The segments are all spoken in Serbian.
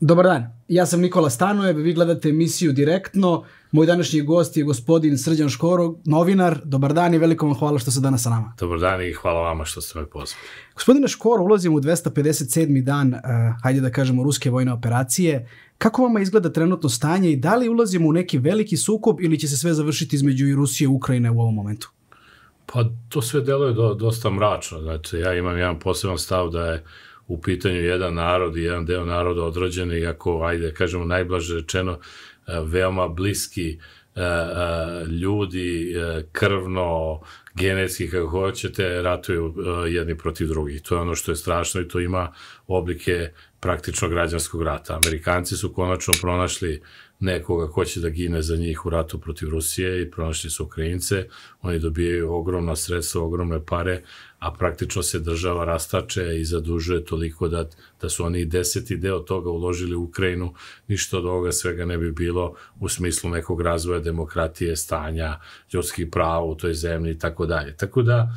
Dobar dan, ja sam Nikola Stanojev, vi gledate emisiju Direktno. Moj današnji gost je gospodin Srđan Škoro, novinar. Dobar dan i veliko vam hvala što ste danas sa nama. Dobar dan i hvala vama što ste me pozvali. Gospodine Škoro, ulazimo u 257. dan, uh, hajde da kažemo, ruske vojne operacije. Kako vama izgleda trenutno stanje i da li ulazimo u neki veliki sukob ili će se sve završiti između i Rusije i Ukrajine u ovom momentu? Pa to sve deluje do, dosta mračno. Znači, ja imam jedan poseban stav da je u pitanju jedan narod i jedan deo naroda odrođen i ako, ajde, kažemo, najblaže rečeno, e, veoma bliski e, e, ljudi, krvno, genetski, kako hoćete, ratuju jedni protiv drugih. To je ono što je strašno i to ima oblike praktično građanskog rata. Amerikanci su konačno pronašli nekoga ko će da gine za njih u ratu protiv Rusije i pronašli su Ukrajince. Oni dobijaju ogromna sredstva, ogromne pare, a praktično se država rastače i zadužuje toliko da, da su oni deseti deo toga uložili u Ukrajinu, ništa od ovoga svega ne bi bilo u smislu nekog razvoja demokratije, stanja, ljudskih prava u toj zemlji i tako dalje. Tako da,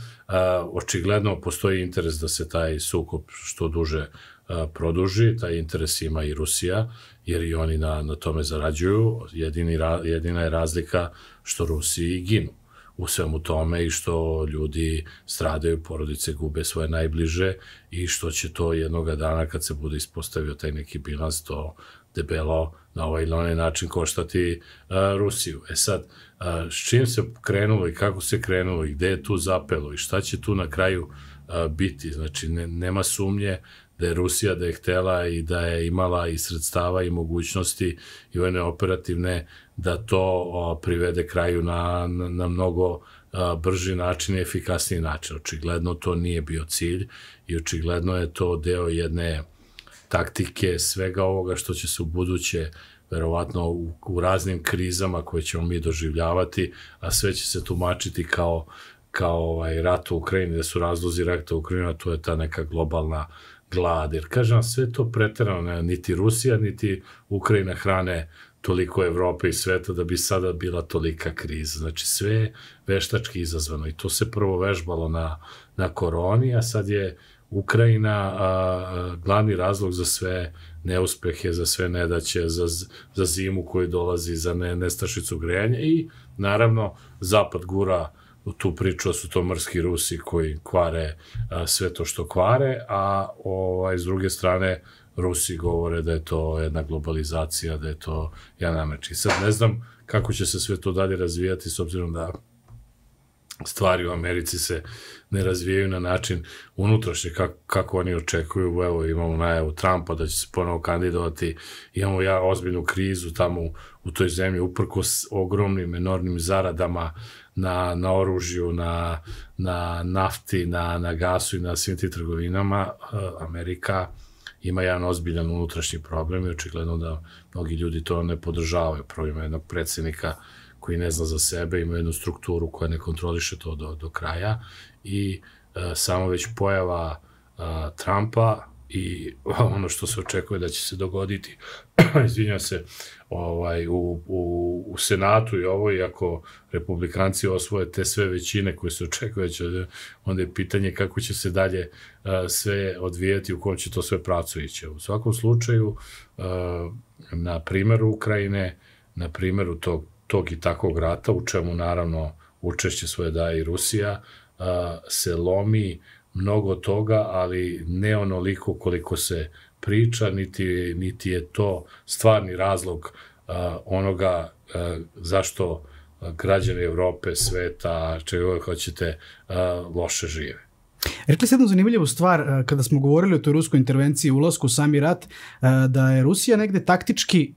očigledno postoji interes da se taj sukob što duže produži, taj interes ima i Rusija, jer i oni na, na tome zarađuju, Jedini, jedina je razlika što Rusiji ginu u svemu tome i što ljudi stradaju, porodice gube svoje najbliže i što će to jednoga dana kad se bude ispostavio taj neki bilans to debelo na ovaj ili onaj način koštati uh, Rusiju. E sad, uh, s čim se krenulo i kako se krenulo i gde je tu zapelo i šta će tu na kraju uh, biti. Znači, ne, nema sumnje da je Rusija da je htela i da je imala i sredstava i mogućnosti i one operativne da to o, privede kraju na, na, na mnogo a, brži način i efikasniji način. Očigledno to nije bio cilj i očigledno je to deo jedne taktike svega ovoga što će se u buduće verovatno u, u raznim krizama koje ćemo mi doživljavati, a sve će se tumačiti kao kao ovaj rat u Ukrajini, da su razlozi rata u Ukrajini, to je ta neka globalna glad. Jer, kažem, sve to preterano, niti Rusija, niti Ukrajina hrane toliko Evrope i sveta da bi sada bila tolika kriza. Znači, sve veštački izazvano i to se prvo vežbalo na, na koroni, a sad je Ukrajina a, glavni razlog za sve neuspehe, za sve nedaće, za, za zimu koji dolazi, za ne, nestašicu grejanja i naravno Zapad gura u tu priču da su to mrski Rusi koji kvare a, sve to što kvare, a ovaj, s druge strane Rusi govore da je to jedna globalizacija, da je to jedan nameč. Sad ne znam kako će se sve to dalje razvijati s obzirom da stvari u Americi se ne razvijaju na način unutrašnje kako, kako oni očekuju. Evo imamo najavu Trumpa da će se ponovo kandidovati. Imamo ja ozbiljnu krizu tamo u, u toj zemlji uprkos ogromnim, enormnim zaradama na, na oružju, na, na nafti, na, na gasu i na svim tim trgovinama. Amerika ima jedan ozbiljan unutrašnji problem i očigledno da mnogi ljudi to ne podržavaju. Prvo ima jednog predsednika koji ne zna za sebe, ima jednu strukturu koja ne kontroliše to do, do kraja i e, samo već pojava e, Trumpa i ono što se očekuje da će se dogoditi, izvinjam se, ovaj, u, u, u Senatu i ovo, i ako republikanci osvoje te sve većine koje se očekuje, onda je pitanje kako će se dalje uh, sve odvijeti, u kom će to sve pracu ići. U svakom slučaju, uh, na primeru Ukrajine, na primeru tog, tog i takvog rata, u čemu naravno učešće svoje daje i Rusija, uh, se lomi mnogo toga, ali ne onoliko koliko se priča, niti, niti je to stvarni razlog a, onoga a, zašto građani Evrope, sveta, čega god hoćete, a, loše žive. Rekli ste jednu zanimljivu stvar kada smo govorili o toj ruskoj intervenciji u ulasku u sami rat, da je Rusija negde taktički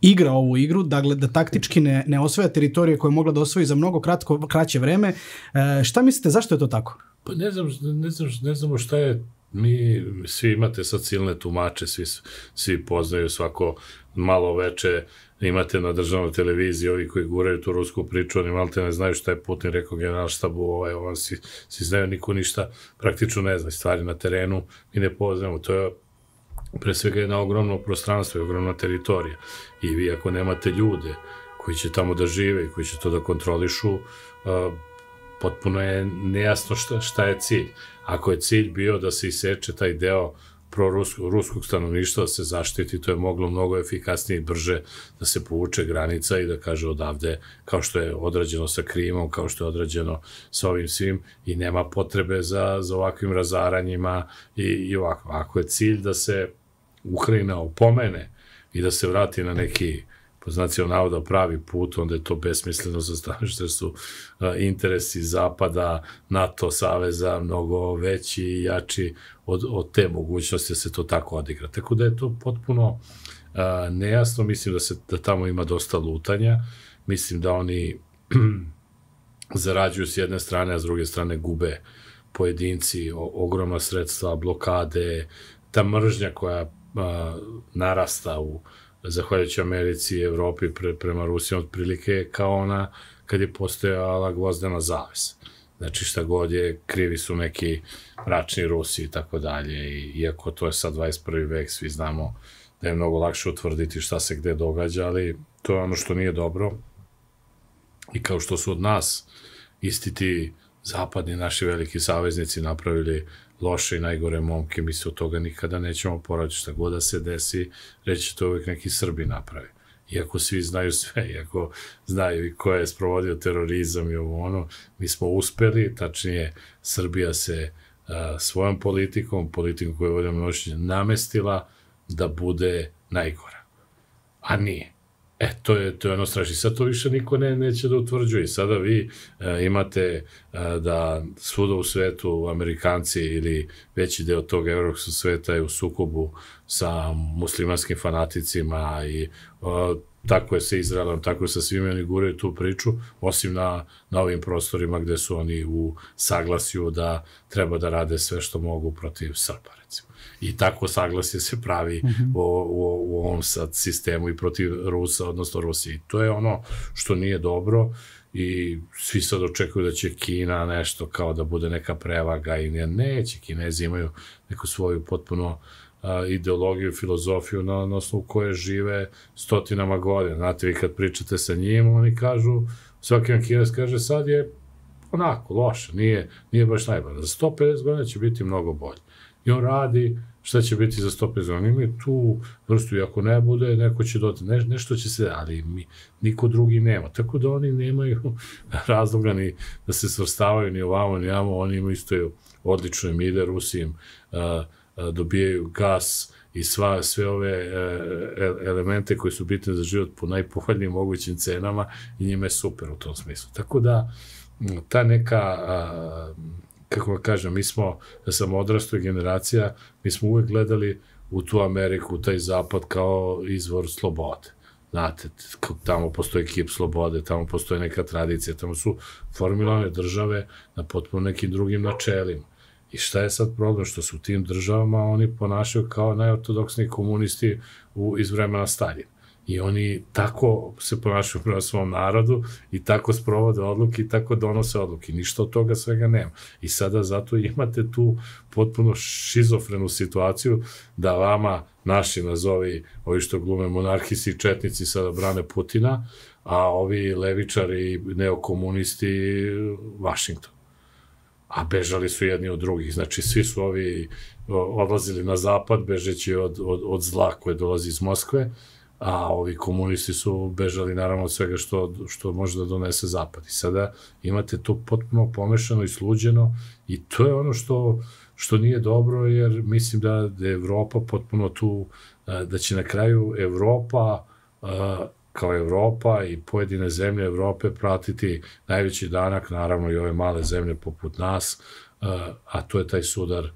igra ovu igru, dakle da taktički ne, ne osvaja teritorije koje je mogla da osvoji za mnogo kratko, kraće vreme. E, šta mislite, zašto je to tako? Pa ne znam, ne znam, ne znamo šta je mi svi imate sad silne tumače, svi, svi poznaju svako malo veče, imate na državnoj televiziji ovi koji guraju tu rusku priču, oni malo te ne znaju šta je Putin rekao general štabu, ovaj, ovaj, svi, svi znaju, niko ništa praktično ne zna, stvari na terenu mi ne poznajemo, to je pre svega jedno ogromno prostranstvo i ogromna teritorija i vi ako nemate ljude koji će tamo da žive i koji će to da kontrolišu, potpuno je nejasno šta, šta je cilj. Ako je cilj bio da se iseče taj deo proruskog ruskog stanovništva da se zaštiti, to je moglo mnogo efikasnije i brže da se povuče granica i da kaže odavde, kao što je odrađeno sa Krimom, kao što je odrađeno sa ovim svim i nema potrebe za, za ovakvim razaranjima i, i ovako. Ako je cilj da se Ukrajina opomene i da se vrati na neki po znacima navoda pravi put, onda je to besmisleno za stanovište su interesi Zapada, NATO saveza mnogo veći i jači od, od te mogućnosti da se to tako odigra. Tako da je to potpuno a, nejasno, mislim da se da tamo ima dosta lutanja, mislim da oni zarađuju s jedne strane, a s druge strane gube pojedinci, o, ogromna sredstva, blokade, ta mržnja koja a, narasta u zahvaljujući Americi i Evropi pre, prema Rusiji, otprilike kao ona kad je postojala gvozdena zavesa. Znači šta god je, krivi su neki mračni Rusi i tako dalje. I, iako to je sad 21. vek, svi znamo da je mnogo lakše utvrditi šta se gde događa, ali to je ono što nije dobro. I kao što su od nas isti ti zapadni naši veliki saveznici napravili loše i najgore momke, mi se od toga nikada nećemo poraditi, šta god da se desi, reći to uvek neki Srbi napravi. Iako svi znaju sve, iako znaju i ko je sprovodio terorizam i ovo ono, mi smo uspeli, tačnije Srbija se a, svojom politikom, politikom koju je Voljamo Milošević namestila da bude najgora. A nije. E, to je, to je ono strašno. Sad to više niko ne, neće da utvrđuje. Sada vi e, imate e, da svuda u svetu Amerikanci ili veći deo tog evropskog sveta je u sukobu sa muslimanskim fanaticima i e, tako je sa Izraelom, tako je sa svima, oni guraju tu priču, osim na, na ovim prostorima gde su oni u saglasju da treba da rade sve što mogu protiv Srba, recimo. I tako saglasje se pravi mm -hmm. u, u, u ovom sad sistemu i protiv Rusa, odnosno Rusiji. To je ono što nije dobro i svi sad očekuju da će Kina nešto kao da bude neka prevaga i ne, neće, Kinezi imaju neku svoju potpuno a, ideologiju, filozofiju na, na osnovu koje žive stotinama godina. Znate, vi kad pričate sa njim, oni kažu, svaki vam kines kaže, sad je onako, loše, nije, nije baš najbolje. Za 150 godina će biti mnogo bolje. I on radi, šta će biti za 150 godina. Imaju tu vrstu i ako ne bude, neko će dodati, ne, nešto će se, ali mi, niko drugi nema. Tako da oni nemaju razloga ni da se svrstavaju ni ovamo, ni ovamo, oni imaju isto odlično im ide, Rusi im uh, dobijaju gas i sva, sve ove e, elemente koji su bitni za život po najpovoljnijim mogućim cenama i njima je super u tom smislu. Tako da, ta neka, kako ga kažem, mi smo, da sam odrastoj generacija, mi smo uvek gledali u tu Ameriku, u taj zapad kao izvor slobode. Znate, tamo postoji kip slobode, tamo postoje neka tradicija, tamo su formilovane države na potpuno nekim drugim načelima. I šta je sad problem? Što su u tim državama oni ponašaju kao najortodoksniji komunisti u, iz vremena Staljina. I oni tako se ponašaju prema svom narodu i tako sprovode odluke i tako donose odluke. Ništa od toga svega nema. I sada zato imate tu potpuno šizofrenu situaciju da vama naši nazovi, ovi što glume monarhisi i četnici sada brane Putina, a ovi levičari i neokomunisti Vašington a bežali su jedni od drugih. Znači, svi su ovi odlazili na zapad, bežeći od, od, od zla koje dolazi iz Moskve, a ovi komunisti su bežali naravno od svega što, što može da donese zapad. I sada imate to potpuno pomešano i sluđeno i to je ono što, što nije dobro, jer mislim da, da je Evropa potpuno tu, da će na kraju Evropa kao Evropa i pojedine zemlje Evrope pratiti najveći danak, naravno i ove male zemlje poput nas, a to je taj sudar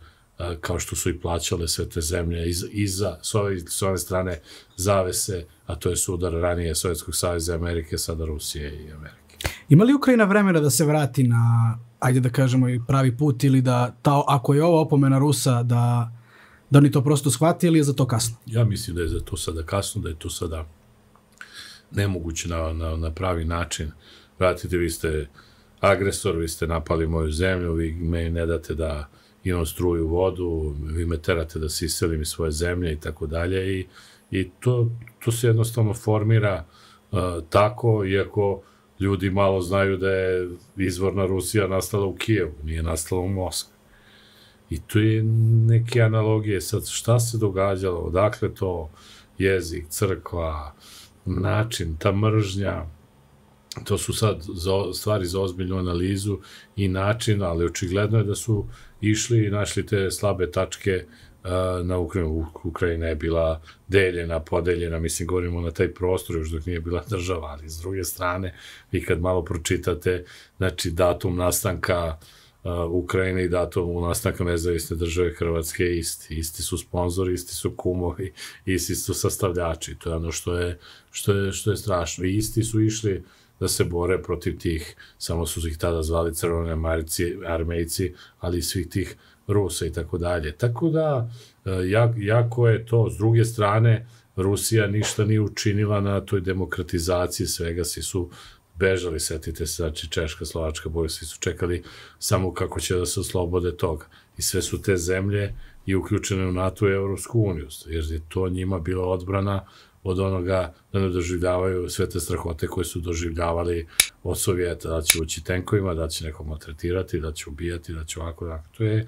kao što su i plaćale sve te zemlje iz, iza, s ove, s ove strane zavese, a to je sudar ranije Sovjetskog savjeza Amerike, sada Rusije i Amerike. Ima li Ukrajina vremena da se vrati na, ajde da kažemo, pravi put ili da, ta, ako je ovo opomena Rusa, da, da oni to prosto shvati ili je za to kasno? Ja mislim da je za to sada kasno, da je to sada nemoguće na, na, na pravi način. Vratite, vi ste agresor, vi ste napali moju zemlju, vi me ne date da imam struju vodu, vi me terate da se iselim iz svoje zemlje i tako dalje i, i to, to se jednostavno formira uh, tako, iako ljudi malo znaju da je izvorna Rusija nastala u Kijevu, nije nastala u Moskvi. I tu je neke analogije, sad šta se događalo, odakle to, jezik, crkva, način, ta mržnja, to su sad za, stvari za ozbiljnu analizu i način, ali očigledno je da su išli i našli te slabe tačke uh, na Ukrajinu. Ukrajina je bila deljena, podeljena, mislim, govorimo na taj prostor, još dok nije bila država, ali s druge strane, vi kad malo pročitate, znači, datum nastanka uh, Ukrajine i datum nastanka nezavisne države Hrvatske isti. Isti su sponzori, isti su kumovi, isti su sastavljači. To je ono što je, što je, što je strašno. I isti su išli da se bore protiv tih, samo su ih tada zvali crvone marici, armejci, ali i svih tih Rusa i tako dalje. Tako da, e, jako je to, s druge strane, Rusija ništa nije učinila na toj demokratizaciji svega, svi su bežali, setite se, znači Češka, Slovačka, boju, svi su čekali samo kako će da se oslobode toga. I sve su te zemlje i uključene u NATO i Evropsku uniju, jer je to njima bila odbrana od onoga da ne doživljavaju sve te strahote koje su doživljavali od Sovjeta, da će ući tenkovima, da će nekog maltretirati, da će ubijati, da će ovako, da To je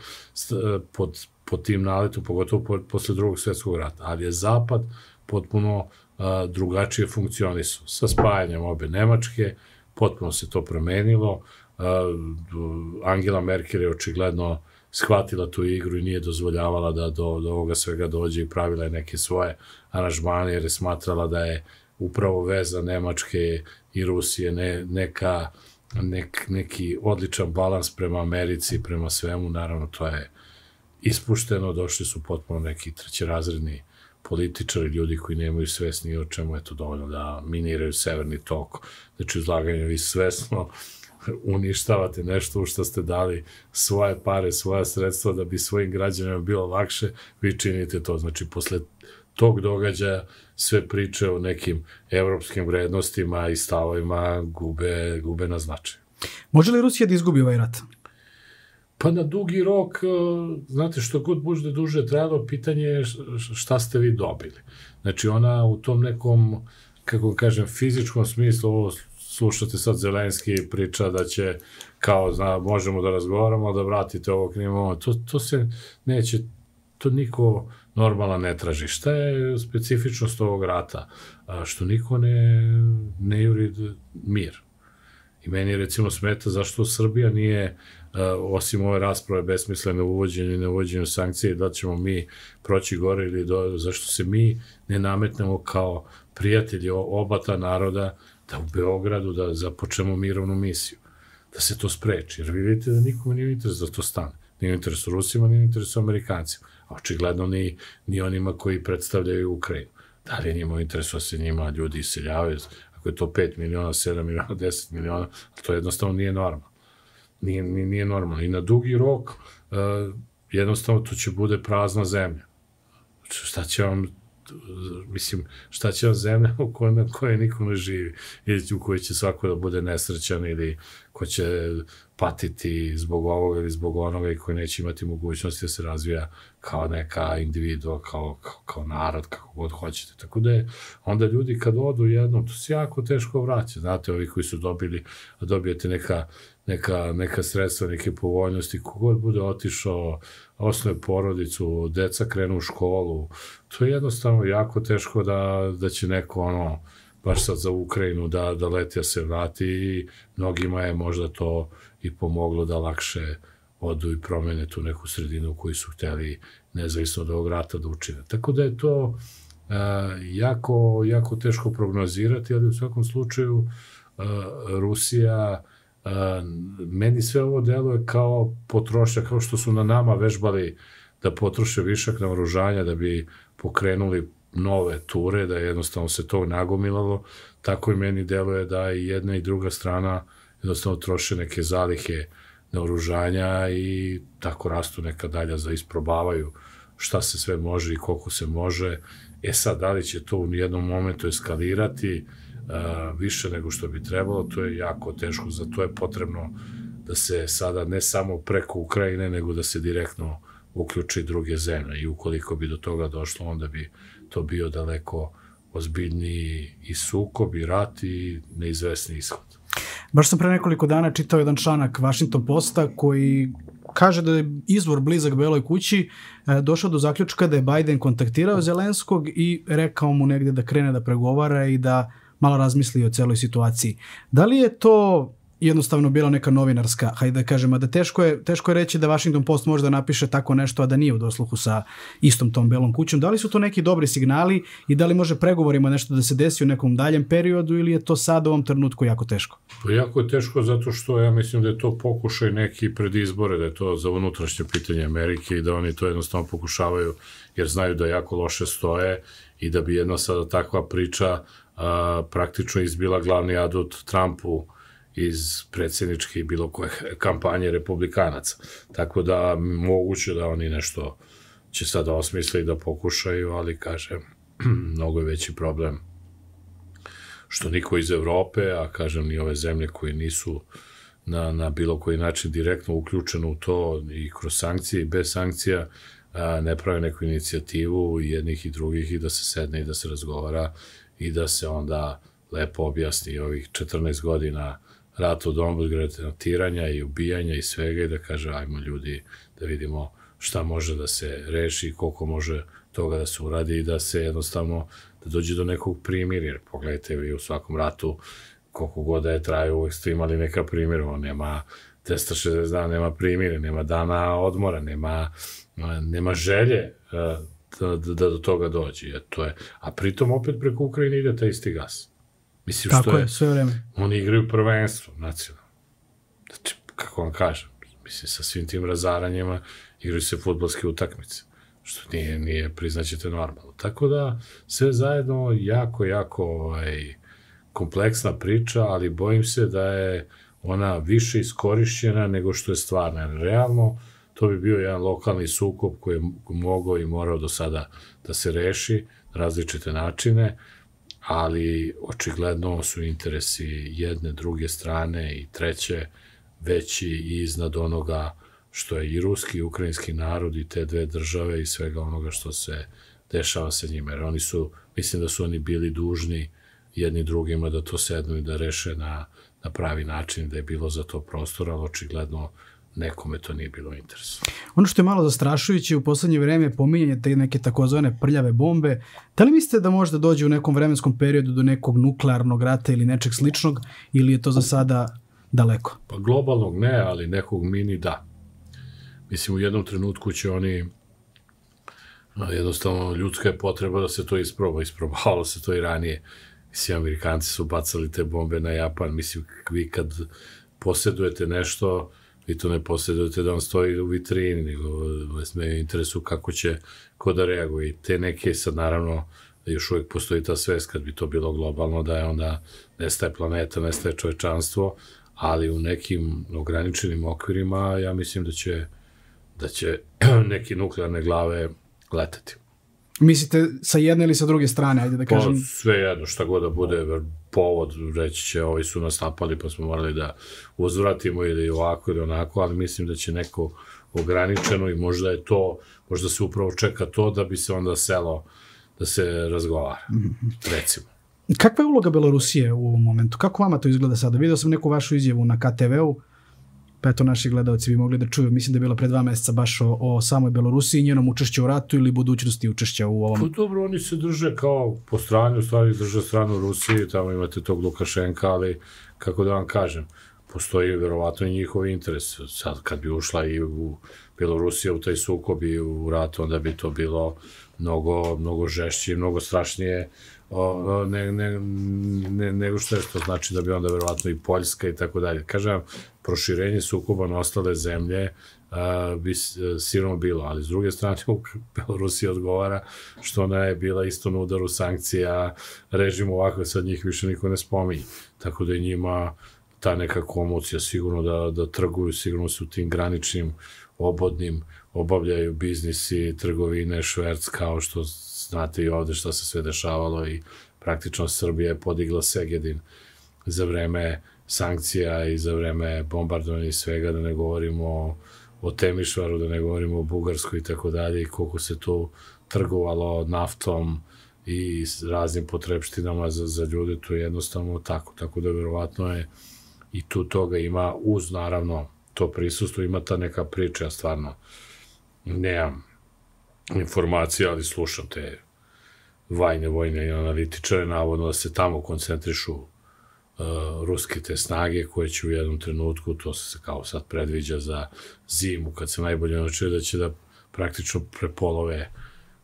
pod, pod tim naletu, pogotovo po, posle drugog svetskog rata. Ali je Zapad potpuno a, drugačije funkcionisao. Sa spajanjem obe Nemačke, potpuno se to promenilo. A, Angela Merkel je očigledno shvatila tu igru i nije dozvoljavala da do, do ovoga svega dođe i pravila je neke svoje aranžmane jer je smatrala da je upravo veza Nemačke i Rusije ne, neka, nek, neki odličan balans prema Americi, prema svemu, naravno to je ispušteno, došli su potpuno neki trećerazredni političari, ljudi koji nemaju svest ni o čemu je to dovoljno da miniraju severni tok, znači uzlaganje vi svesno uništavate nešto u što ste dali svoje pare, svoja sredstva da bi svojim građanima bilo lakše, vi činite to. Znači, posle tog događaja sve priče o nekim evropskim vrednostima i stavovima gube, gube na značaju. Može li Rusija da izgubi ovaj rat? Pa na dugi rok, e, znate, što god bude duže trajalo, pitanje je šta ste vi dobili. Znači, ona u tom nekom, kako kažem, fizičkom smislu, ovo slušate sad Zelenski priča da će kao, zna, možemo da razgovaramo, da vratite ovo knimo, to, to se neće, to niko normala ne traži. Šta je specifičnost ovog rata? A, što niko ne, ne juri mir. I meni recimo smeta zašto Srbija nije osim ove rasprave besmislene uvođenje i neuvođenju sankcije, da ćemo mi proći gore ili do, zašto se mi ne nametnemo kao prijatelji oba ta naroda da u Beogradu da započnemo mirovnu misiju, da se to spreči, jer vi vidite da nikome nije interes da to stane. Nije interes Rusima, nije interes Amerikancima, a očigledno ni, ni onima koji predstavljaju Ukrajinu. Da li je njima interes da se njima ljudi iseljavaju, ako je to 5 miliona, 7 miliona, 10 miliona, to jednostavno nije normalno. Nije, nije, nije normalno. I na dugi rok, uh, jednostavno to će bude prazna zemlja. Šta će vam mislim, šta će vam zemlja u kojoj, na kojoj niko ne živi, ili u kojoj će svako da bude nesrećan, ili ko će patiti zbog ovoga ili zbog onoga i koji neće imati mogućnosti da se razvija kao neka individua, kao, kao, kao narod, kako god hoćete. Tako da je, onda ljudi kad odu jednom, to se jako teško vraća. Znate, ovi koji su dobili, dobijete neka, neka, neka sredstva, neke povoljnosti, kogod bude otišao, osnoje porodicu, deca krenu u školu, to je jednostavno jako teško da, da će neko ono, baš sad za Ukrajinu da, da leti da se vrati i mnogima je možda to i pomoglo da lakše odu i promene tu neku sredinu koju su hteli nezavisno od ovog rata da učine. Tako da je to uh, jako, jako teško prognozirati, ali u svakom slučaju uh, Rusija uh, meni sve ovo deluje kao potrošnja, kao što su na nama vežbali da potroše višak naoružanja da bi pokrenuli nove ture, da jednostavno se to nagomilalo, tako i meni deluje da i jedna i druga strana jednostavno troše neke zalihe naoružanja i tako rastu neka dalja za isprobavaju šta se sve može i koliko se može. E sad, da li će to u jednom momentu eskalirati uh, više nego što bi trebalo, to je jako teško, za to je potrebno da se sada ne samo preko Ukrajine, nego da se direktno uključi druge zemlje i ukoliko bi do toga došlo, onda bi to bio daleko ozbiljniji i sukob i rat i neizvesni ishod. Baš sam pre nekoliko dana čitao jedan članak Washington Posta koji kaže da je izvor blizak Beloj kući e, došao do zaključka da je Biden kontaktirao Zelenskog i rekao mu negde da krene da pregovara i da malo razmisli o celoj situaciji. Da li je to jednostavno bila neka novinarska, hajde da kažem, a da teško je, teško je reći da Washington Post može da napiše tako nešto, a da nije u dosluhu sa istom tom belom kućom. Da li su to neki dobri signali i da li može pregovorima nešto da se desi u nekom daljem periodu ili je to sad u ovom trenutku jako teško? Pa jako je teško zato što ja mislim da je to pokušaj neki pred izbore, da je to za unutrašnje pitanje Amerike i da oni to jednostavno pokušavaju jer znaju da jako loše stoje i da bi jedna sada takva priča a, praktično izbila glavni adut Trumpu iz predsjedničke i bilo koje kampanje republikanaca. Tako da moguće da oni nešto će sad osmisli da pokušaju, ali kažem, mnogo je veći problem što niko iz Evrope, a kažem ni ove zemlje koje nisu na, na bilo koji način direktno uključeno u to i kroz sankcije i bez sankcija, a, ne prave neku inicijativu jednih i drugih i da se sedne i da se razgovara i da se onda lepo objasni ovih 14 godina rat od granatiranja i ubijanja i svega i da kaže ajmo ljudi da vidimo šta može da se reši, koliko može toga da se uradi i da se jednostavno da dođe do nekog primjer, jer pogledajte vi u svakom ratu koliko god da je traju, uvek ste imali neka primjer, on nema 360 dana, nema primjere, nema dana odmora, nema, nema želje e, da, da, da do toga dođe. To je, a pritom opet preko Ukrajine ide taj isti gas. Mislim, Tako što je, sve vreme. Oni igraju prvenstvo, nacionalno. Znači, kako vam kažem, mislim, sa svim tim razaranjima igraju se futbolske utakmice, što nije, nije priznaćete normalno. Tako da, sve zajedno jako, jako ovaj, kompleksna priča, ali bojim se da je ona više iskorišćena nego što je stvarna. Realno, to bi bio jedan lokalni sukob koji je mogao i morao do sada da se reši na različite načine, ali očigledno su interesi jedne, druge strane i treće veći iznad onoga što je i ruski i ukrajinski narod i te dve države i svega onoga što se dešava sa njima. Jer oni su, mislim da su oni bili dužni jedni drugima da to sednu i da reše na, na pravi način, da je bilo za to prostora, ali očigledno nekome to nije bilo interesu. Ono što je malo zastrašujuće u poslednje vreme pominjanje te neke takozvane prljave bombe, da li mislite da možda dođe u nekom vremenskom periodu do nekog nuklearnog rata ili nečeg sličnog ili je to za sada daleko? Pa globalnog ne, ali nekog mini da. Mislim, u jednom trenutku će oni jednostavno ljudska je potreba da se to isproba. Isprobavalo se to i ranije. Mislim, Amerikanci su bacali te bombe na Japan. Mislim, vi kad posjedujete nešto, vi to ne posjedujete da on stoji u vitrini, nego vas me interesu kako će ko da reaguje. I te neke sad naravno još uvijek postoji ta svest kad bi to bilo globalno da je onda nestaje planeta, nestaje čovečanstvo, ali u nekim ograničenim okvirima ja mislim da će da će neke nuklearne glave leteti. Mislite sa jedne ili sa druge strane, ajde da kažem? Pa, sve jedno, šta god da bude povod, reći će, ovi su nas napali pa smo morali da uzvratimo ili ovako ili onako, ali mislim da će neko ograničeno i možda je to, možda se upravo čeka to da bi se onda selo da se razgovara, mm -hmm. recimo. Kakva je uloga Belorusije u ovom momentu? Kako vama to izgleda sada? Vidio sam neku vašu izjavu na KTV-u, pa eto naši gledalci bi mogli da čuju, mislim da je bila pre dva meseca baš o, o samoj Belorusiji, njenom učešću u ratu ili budućnosti učešća u ovom... Pa dobro, oni se drže kao po strani, u stvari drže stranu Rusiji, tamo imate tog Lukašenka, ali kako da vam kažem, postoji verovatno i njihov interes. Sad kad bi ušla i u Belorusija u taj sukob i u rat, onda bi to bilo mnogo, mnogo žešće i mnogo strašnije o, ne, ne, ne, nego što je što znači da bi onda verovatno i Poljska i tako dalje. Kažem, proširenje sukoba na ostale zemlje a, bi sigurno bilo, ali s druge strane u Belorusiji odgovara što ona je bila isto na udaru sankcija režim ovako, sad njih više niko ne spominje. Tako da je njima ta neka komocija sigurno da, da trguju, sigurno su tim graničnim obodnim obavljaju biznisi, trgovine, šverc, kao što znate i ovde šta se sve dešavalo i praktično Srbija je podigla Segedin za vreme sankcija i za vreme bombardovanja i svega, da ne govorimo o, o Temišvaru, da ne govorimo o Bugarskoj i tako dalje i koliko se tu trgovalo naftom i raznim potrebštinama za, za ljude, to je jednostavno tako. Tako da verovatno je i tu toga ima uz, naravno, to prisustvo, ima ta neka priča, ja stvarno nemam informacije, ali slušam te vajne vojne analitičare, navodno da se tamo koncentrišu uh, ruske te snage koje će u jednom trenutku, to se kao sad predviđa za zimu, kad se najbolje naučuje da će da praktično prepolove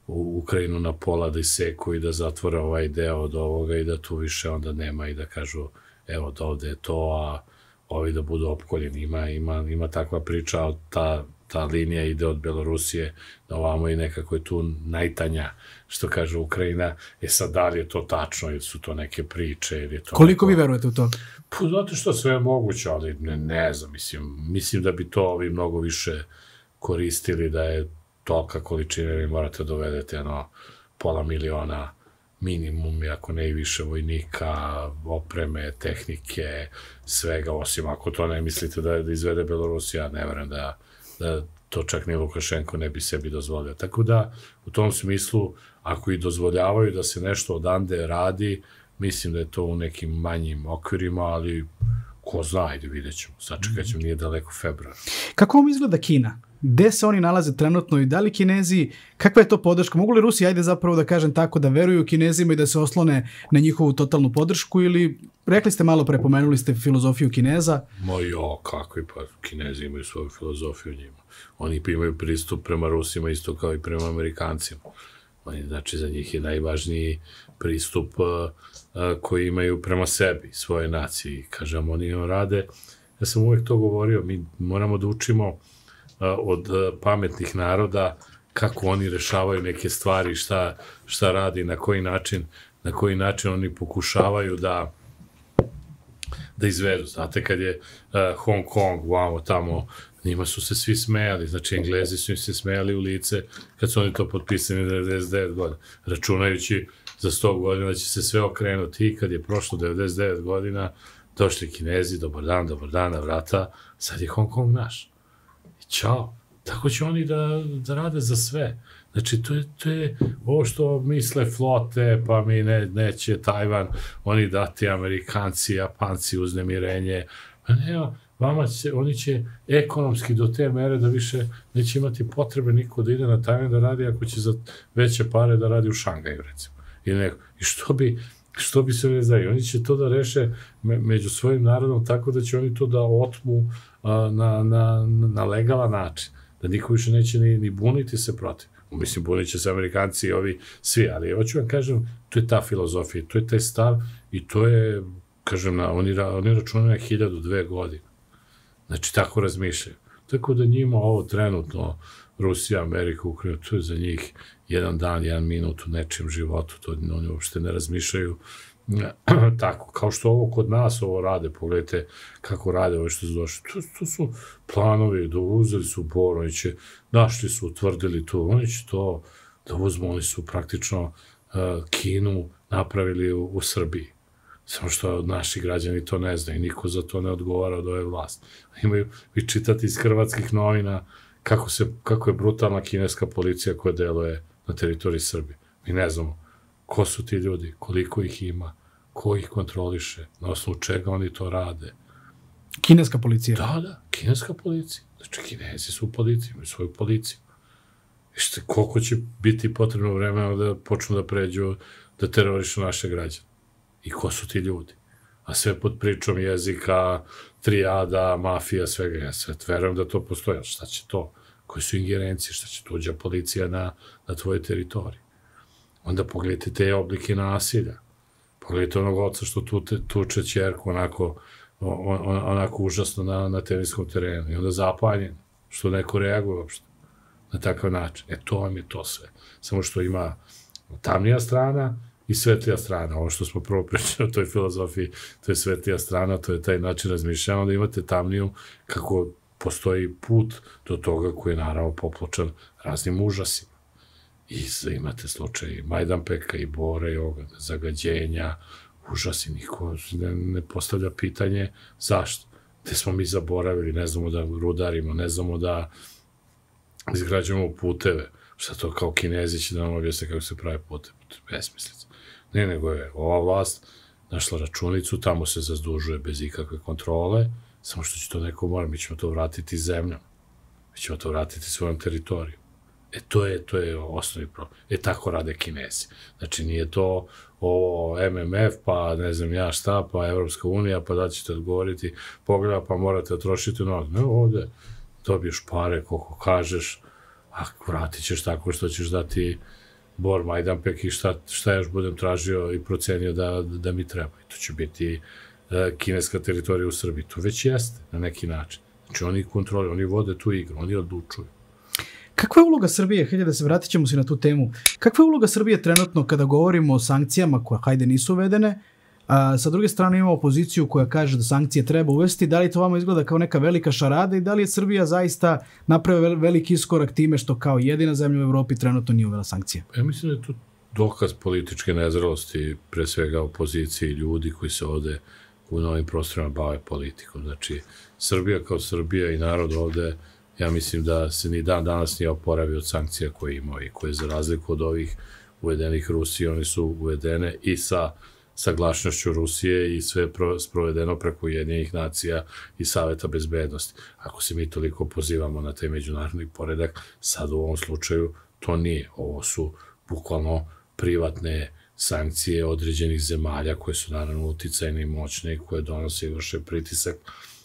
u Ukrajinu na pola da iseku i da zatvore ovaj deo od ovoga i da tu više onda nema i da kažu evo da ovde je to, a ovi da budu opkoljeni. Ima, ima, ima takva priča, ta, ta linija ide od Belorusije da ovamo i nekako je tu najtanja, što kaže Ukrajina. E sad, da li je to tačno ili su to neke priče ili je to... Koliko neko... vi verujete u to? Pa, zato što sve je moguće, ali ne, ne znam, mislim, mislim da bi to ovi mnogo više koristili, da je tolika količina, vi morate da dovedete jedno pola miliona minimum, ako ne i više vojnika, opreme, tehnike, svega, osim ako to ne mislite da, da izvede Belorusija, ne verujem da, da to čak ni Lukašenko ne bi sebi dozvolio. Tako da, u tom smislu, ako i dozvoljavaju da se nešto odande radi, mislim da je to u nekim manjim okvirima, ali ko zna, ajde vidjet ćemo. Sačekat ćemo, nije daleko februar. Kako vam izgleda Kina? Gde se oni nalaze trenutno i da li Kinezi, kakva je to podrška? Mogu li Rusi, ajde zapravo da kažem tako, da veruju Kinezima i da se oslone na njihovu totalnu podršku ili rekli ste malo pre, pomenuli ste filozofiju Kineza? Ma jo, kakvi pa, Kinezi imaju svoju filozofiju njima. Oni imaju pristup prema Rusima isto kao i prema Amerikancima. Oni, znači, za njih je najvažniji pristup uh, uh, koji imaju prema sebi, svoje naciji. Kažem, oni rade, ja sam uvek to govorio, mi moramo da učimo uh, od pametnih naroda kako oni rešavaju neke stvari, šta, šta radi, na koji način, na koji način oni pokušavaju da da izvedu. Znate, kad je uh, Hong Kong, vamo tamo, njima su se svi smejali, znači Englezi su im se smejali u lice kad su oni to potpisani 99 godina, računajući za 100 godina će se sve okrenuti i kad je prošlo 99 godina, došli Kinezi, dobar dan, dobar dan, na vrata, sad je Hong Kong naš. Ćao. Tako će oni da, da rade za sve. Znači, to je, to je ovo što misle flote, pa mi ne, neće Tajvan, oni dati Amerikanci, Japanci uznemirenje. Pa nema, vama će, oni će ekonomski do te mere da više neće imati potrebe niko da ide na Tajvan da radi ako će za veće pare da radi u Šangaju, recimo. I, neko. I što bi, što bi se ne znaju? Oni će to da reše me, među svojim narodom tako da će oni to da otmu na, na, na legalan način. Da niko više neće ni, ni buniti se protiv. Mislim, bunit će se Amerikanci i ovi svi, ali hoću vam kažem, to je ta filozofija, to je taj stav i to je, kažem, na, oni, oni računaju na hiljadu, dve godine. Znači, tako razmišljaju. Tako da njima ovo trenutno, Rusija, Amerika, Ukrajina, to je za njih jedan dan, jedan minut u nečem životu, to oni uopšte ne razmišljaju tako, kao što ovo kod nas ovo rade, pogledajte kako rade ovo što su došli. To, to su planovi, da uzeli su bor, oni će, našli su, utvrdili to, oni će to da uzmu, oni su praktično uh, Kinu napravili u, u Srbiji. Samo što naši građani to ne znaju, niko za to ne odgovara od ove vlasti. Imaju, vi čitati iz hrvatskih novina kako, se, kako je brutalna kineska policija koja deluje na teritoriji Srbije. Mi ne znamo ko su ti ljudi, koliko ih ima, ko ih kontroliše, na osnovu čega oni to rade. Kineska policija? Da, da, kineska policija. Znači, kinezi su u policiji, imaju svoju policiju. I što, koliko će biti potrebno vremena da počnu da pređu, da terorišu naše građane? I ko su ti ljudi? A sve pod pričom jezika, trijada, mafija, svega. Ja sve verujem da to postoje. Šta će to? Koji su ingerencije? Šta će tuđa policija na, na tvojoj teritoriji? onda pogledajte te oblike nasilja. Pogledajte onog oca što tu, tuče čerku onako, on, on, onako užasno na, na teniskom terenu i onda zapaljen, što neko reaguje uopšte na takav način. E to vam je to sve. Samo što ima tamnija strana i svetlija strana. Ovo što smo prvo pričali o toj filozofiji, to je svetlija strana, to je taj način razmišljanja, onda imate tamniju kako postoji put do toga koji je naravno popločan raznim užasima. I imate slučaj Majdanpeka i Bore i ovoga, zagađenja, užasi, niko ne, ne postavlja pitanje zašto. Te smo mi zaboravili, ne znamo da rudarimo, ne znamo da izgrađujemo puteve. Šta to kao kinezi će da nam objasne kako se pravi puteve. Besmislica. Ne, nego je ova vlast našla računicu, tamo se zazdužuje bez ikakve kontrole, samo što će to neko mora, mi ćemo to vratiti zemljom. Mi ćemo to vratiti svojom teritorijom. E to je, to je osnovni problem. E tako rade Kinezi. Znači nije to ovo MMF, pa ne znam ja šta, pa Evropska unija, pa da ćete odgovoriti, pogleda, pa morate trošiti novac. Ne, ovde dobiješ pare koliko kažeš, a vratit ćeš tako što ćeš dati Bor, Majdanpek i šta, šta još budem tražio i procenio da, da mi treba. I to će biti e, kineska teritorija u Srbiji. To već jeste na neki način. Znači oni kontrole, oni vode tu igru, oni odlučuju. Kakva je uloga Srbije, hajde da se vratit ćemo se na tu temu, kakva je uloga Srbije trenutno kada govorimo o sankcijama koje hajde nisu uvedene, a sa druge strane imamo opoziciju koja kaže da sankcije treba uvesti, da li to vama izgleda kao neka velika šarada i da li je Srbija zaista napravila veliki iskorak time što kao jedina zemlja u Evropi trenutno nije uvela sankcije? Ja mislim da je to dokaz političke nezrelosti, pre svega opozicije i ljudi koji se ovde u novim prostorima bave politikom. Znači, Srbija kao Srbija i narod ovde ja mislim da se ni dan danas nije oporavio od sankcija koje imao i koje za razliku od ovih uvedenih Rusije, oni su uvedene i sa saglašnošću Rusije i sve pro, sprovedeno preko jednjih nacija i Saveta bezbednosti. Ako se mi toliko pozivamo na taj međunarodni poredak, sad u ovom slučaju to nije. Ovo su bukvalno privatne sankcije određenih zemalja koje su naravno uticajne i moćne i koje donose i vrše pritisak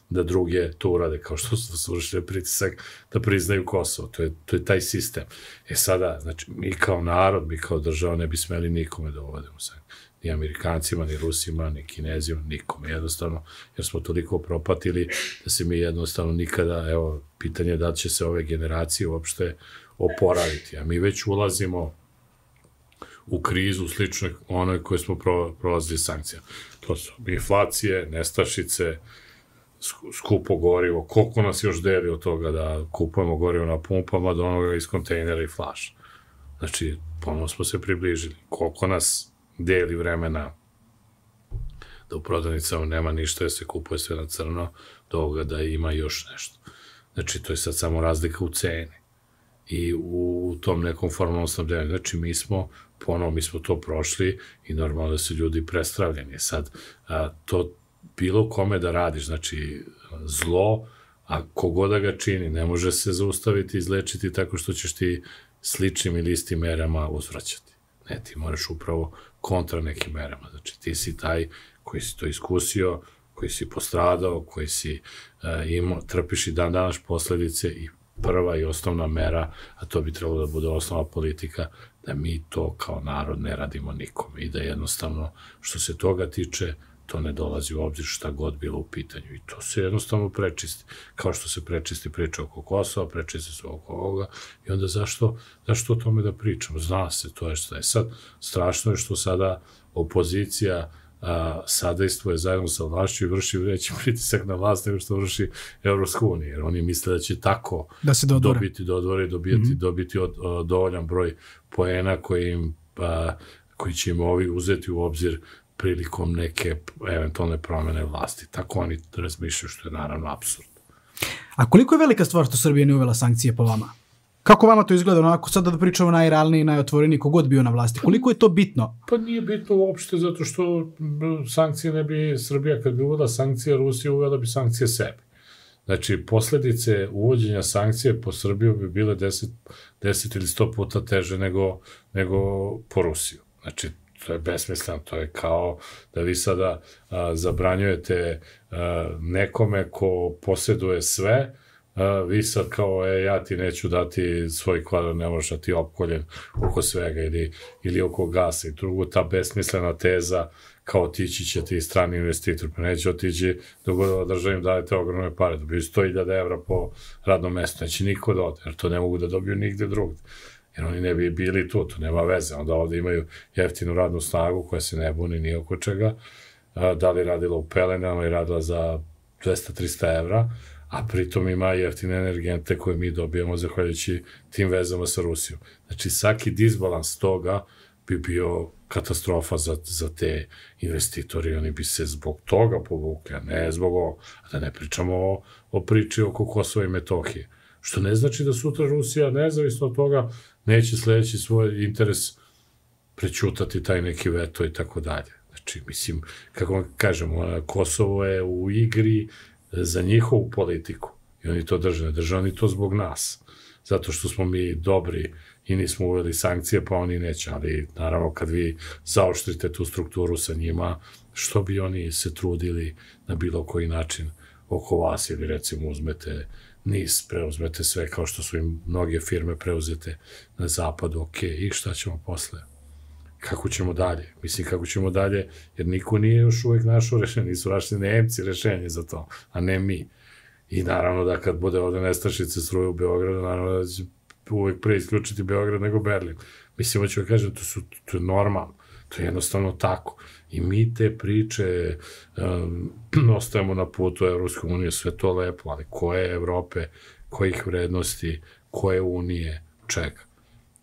da druge to urade, kao što su svršili pritisak da priznaju Kosovo. To je, to je taj sistem. E sada, znači, mi kao narod, mi kao država ne bi smeli nikome da uvodimo sad. Ni Amerikancima, ni Rusima, ni Kinezima, nikome jednostavno, jer smo toliko propatili da se mi jednostavno nikada, evo, pitanje da će se ove generacije uopšte oporaviti. A mi već ulazimo u krizu slične onoj koje smo pro, prolazili sankcija. To su inflacije, nestašice, skupo gorivo, koliko nas još deli od toga da kupujemo gorivo na pumpama do onoga iz kontejnera i flaša. Znači, ponovno smo se približili. Koliko nas deli vremena da u prodavnicama nema ništa, da se kupuje sve na crno, do ovoga da ima još nešto. Znači, to je sad samo razlika u ceni i u tom nekom formalnom snabdevanju. Znači, mi smo, ponovo, mi smo to prošli i normalno da su ljudi prestravljeni. Sad, a, to bilo kome da radiš, znači zlo, a kogoda ga čini, ne može se zaustaviti, izlečiti tako što ćeš ti sličnim ili istim merama uzvraćati. Ne, ti moraš upravo kontra nekim merama. Znači, ti si taj koji si to iskusio, koji si postradao, koji si uh, imao, trpiš i dan današ posledice i prva i osnovna mera, a to bi trebalo da bude osnova politika, da mi to kao narod ne radimo nikome i da jednostavno, što se toga tiče, to ne dolazi u obzir šta god bilo u pitanju i to se jednostavno prečisti. Kao što se prečisti priča oko Kosova, prečisti se oko ovoga i onda zašto, zašto o tome da pričamo? Zna se, to je šta je. Sad, strašno je što sada opozicija a, sadejstvuje zajedno sa vlašću i vrši veći pritisak na vlast nego što vrši Evropska unija, jer oni misle da će tako da se dodvore. dobiti dodvore i dobiti, mm -hmm. dobiti od, od, dovoljan broj poena koji im a, koji će im ovi uzeti u obzir prilikom neke eventualne promene vlasti. Tako oni razmišljaju, što je naravno absurd. A koliko je velika stvar što Srbija ne uvela sankcije po vama? Kako vama to izgleda onako, sada da pričamo najrealniji, najotvoreniji, kogod bio na vlasti? Koliko je to bitno? Pa nije bitno uopšte, zato što sankcije ne bi, Srbija kad bi uvela sankcije, Rusija uvela bi sankcije sebi. Znači, posledice uvođenja sankcije po Srbiju bi bile 10, 10 ili 100 puta teže nego, nego po Rusiju. Znači, to je besmisleno, to je kao da vi sada a, zabranjujete a, nekome ko posjeduje sve, a, vi sad kao, e, ja ti neću dati svoj kvadrat, ne možeš da ti opkoljen oko svega ili, ili oko gasa. I drugo, ta besmislena teza kao otići će ti strani investitor, pa neće otići dok god država im dajete ogromne pare, dobiju 100.000 evra po radnom mestu, neće niko da ode, jer to ne mogu da dobiju nigde drugde jer oni ne bi bili tu, to nema veze. Onda ovde imaju jeftinu radnu snagu koja se ne buni ni oko čega, da li radila u pelenama i radila za 200-300 evra, a pritom ima jeftine energente koje mi dobijamo zahvaljujući tim vezama sa Rusijom. Znači, svaki disbalans toga bi bio katastrofa za, za te investitori, oni bi se zbog toga povukli, a ne zbog ovo, a da ne pričamo o, o priči oko Kosova i Metohije. Što ne znači da sutra Rusija, nezavisno od toga, neće sledeći svoj interes prećutati taj neki veto i tako dalje. Znači, mislim, kako vam kažemo, Kosovo je u igri za njihovu politiku. I oni to drže, ne drže oni to zbog nas. Zato što smo mi dobri i nismo uveli sankcije, pa oni neće. Ali, naravno, kad vi zaoštrite tu strukturu sa njima, što bi oni se trudili na bilo koji način oko vas ili recimo uzmete NIS, preuzmete sve kao što su im mnoge firme preuzete na zapadu, ok, i šta ćemo posle? Kako ćemo dalje? Mislim, kako ćemo dalje, jer niko nije još uvek našo rešenje, nisu našli Nemci rešenje za to, a ne mi. I naravno da kad bude ovde nestašice struje u Beogradu, naravno da će uvek pre isključiti Beograd nego Berlin. Mislim, hoću da kažem, to, su, to je normalno. To je jednostavno tako. I mi te priče um, ostajemo na putu Evropske unije, sve to lepo, ali koje Evrope, kojih vrednosti, koje unije, čega?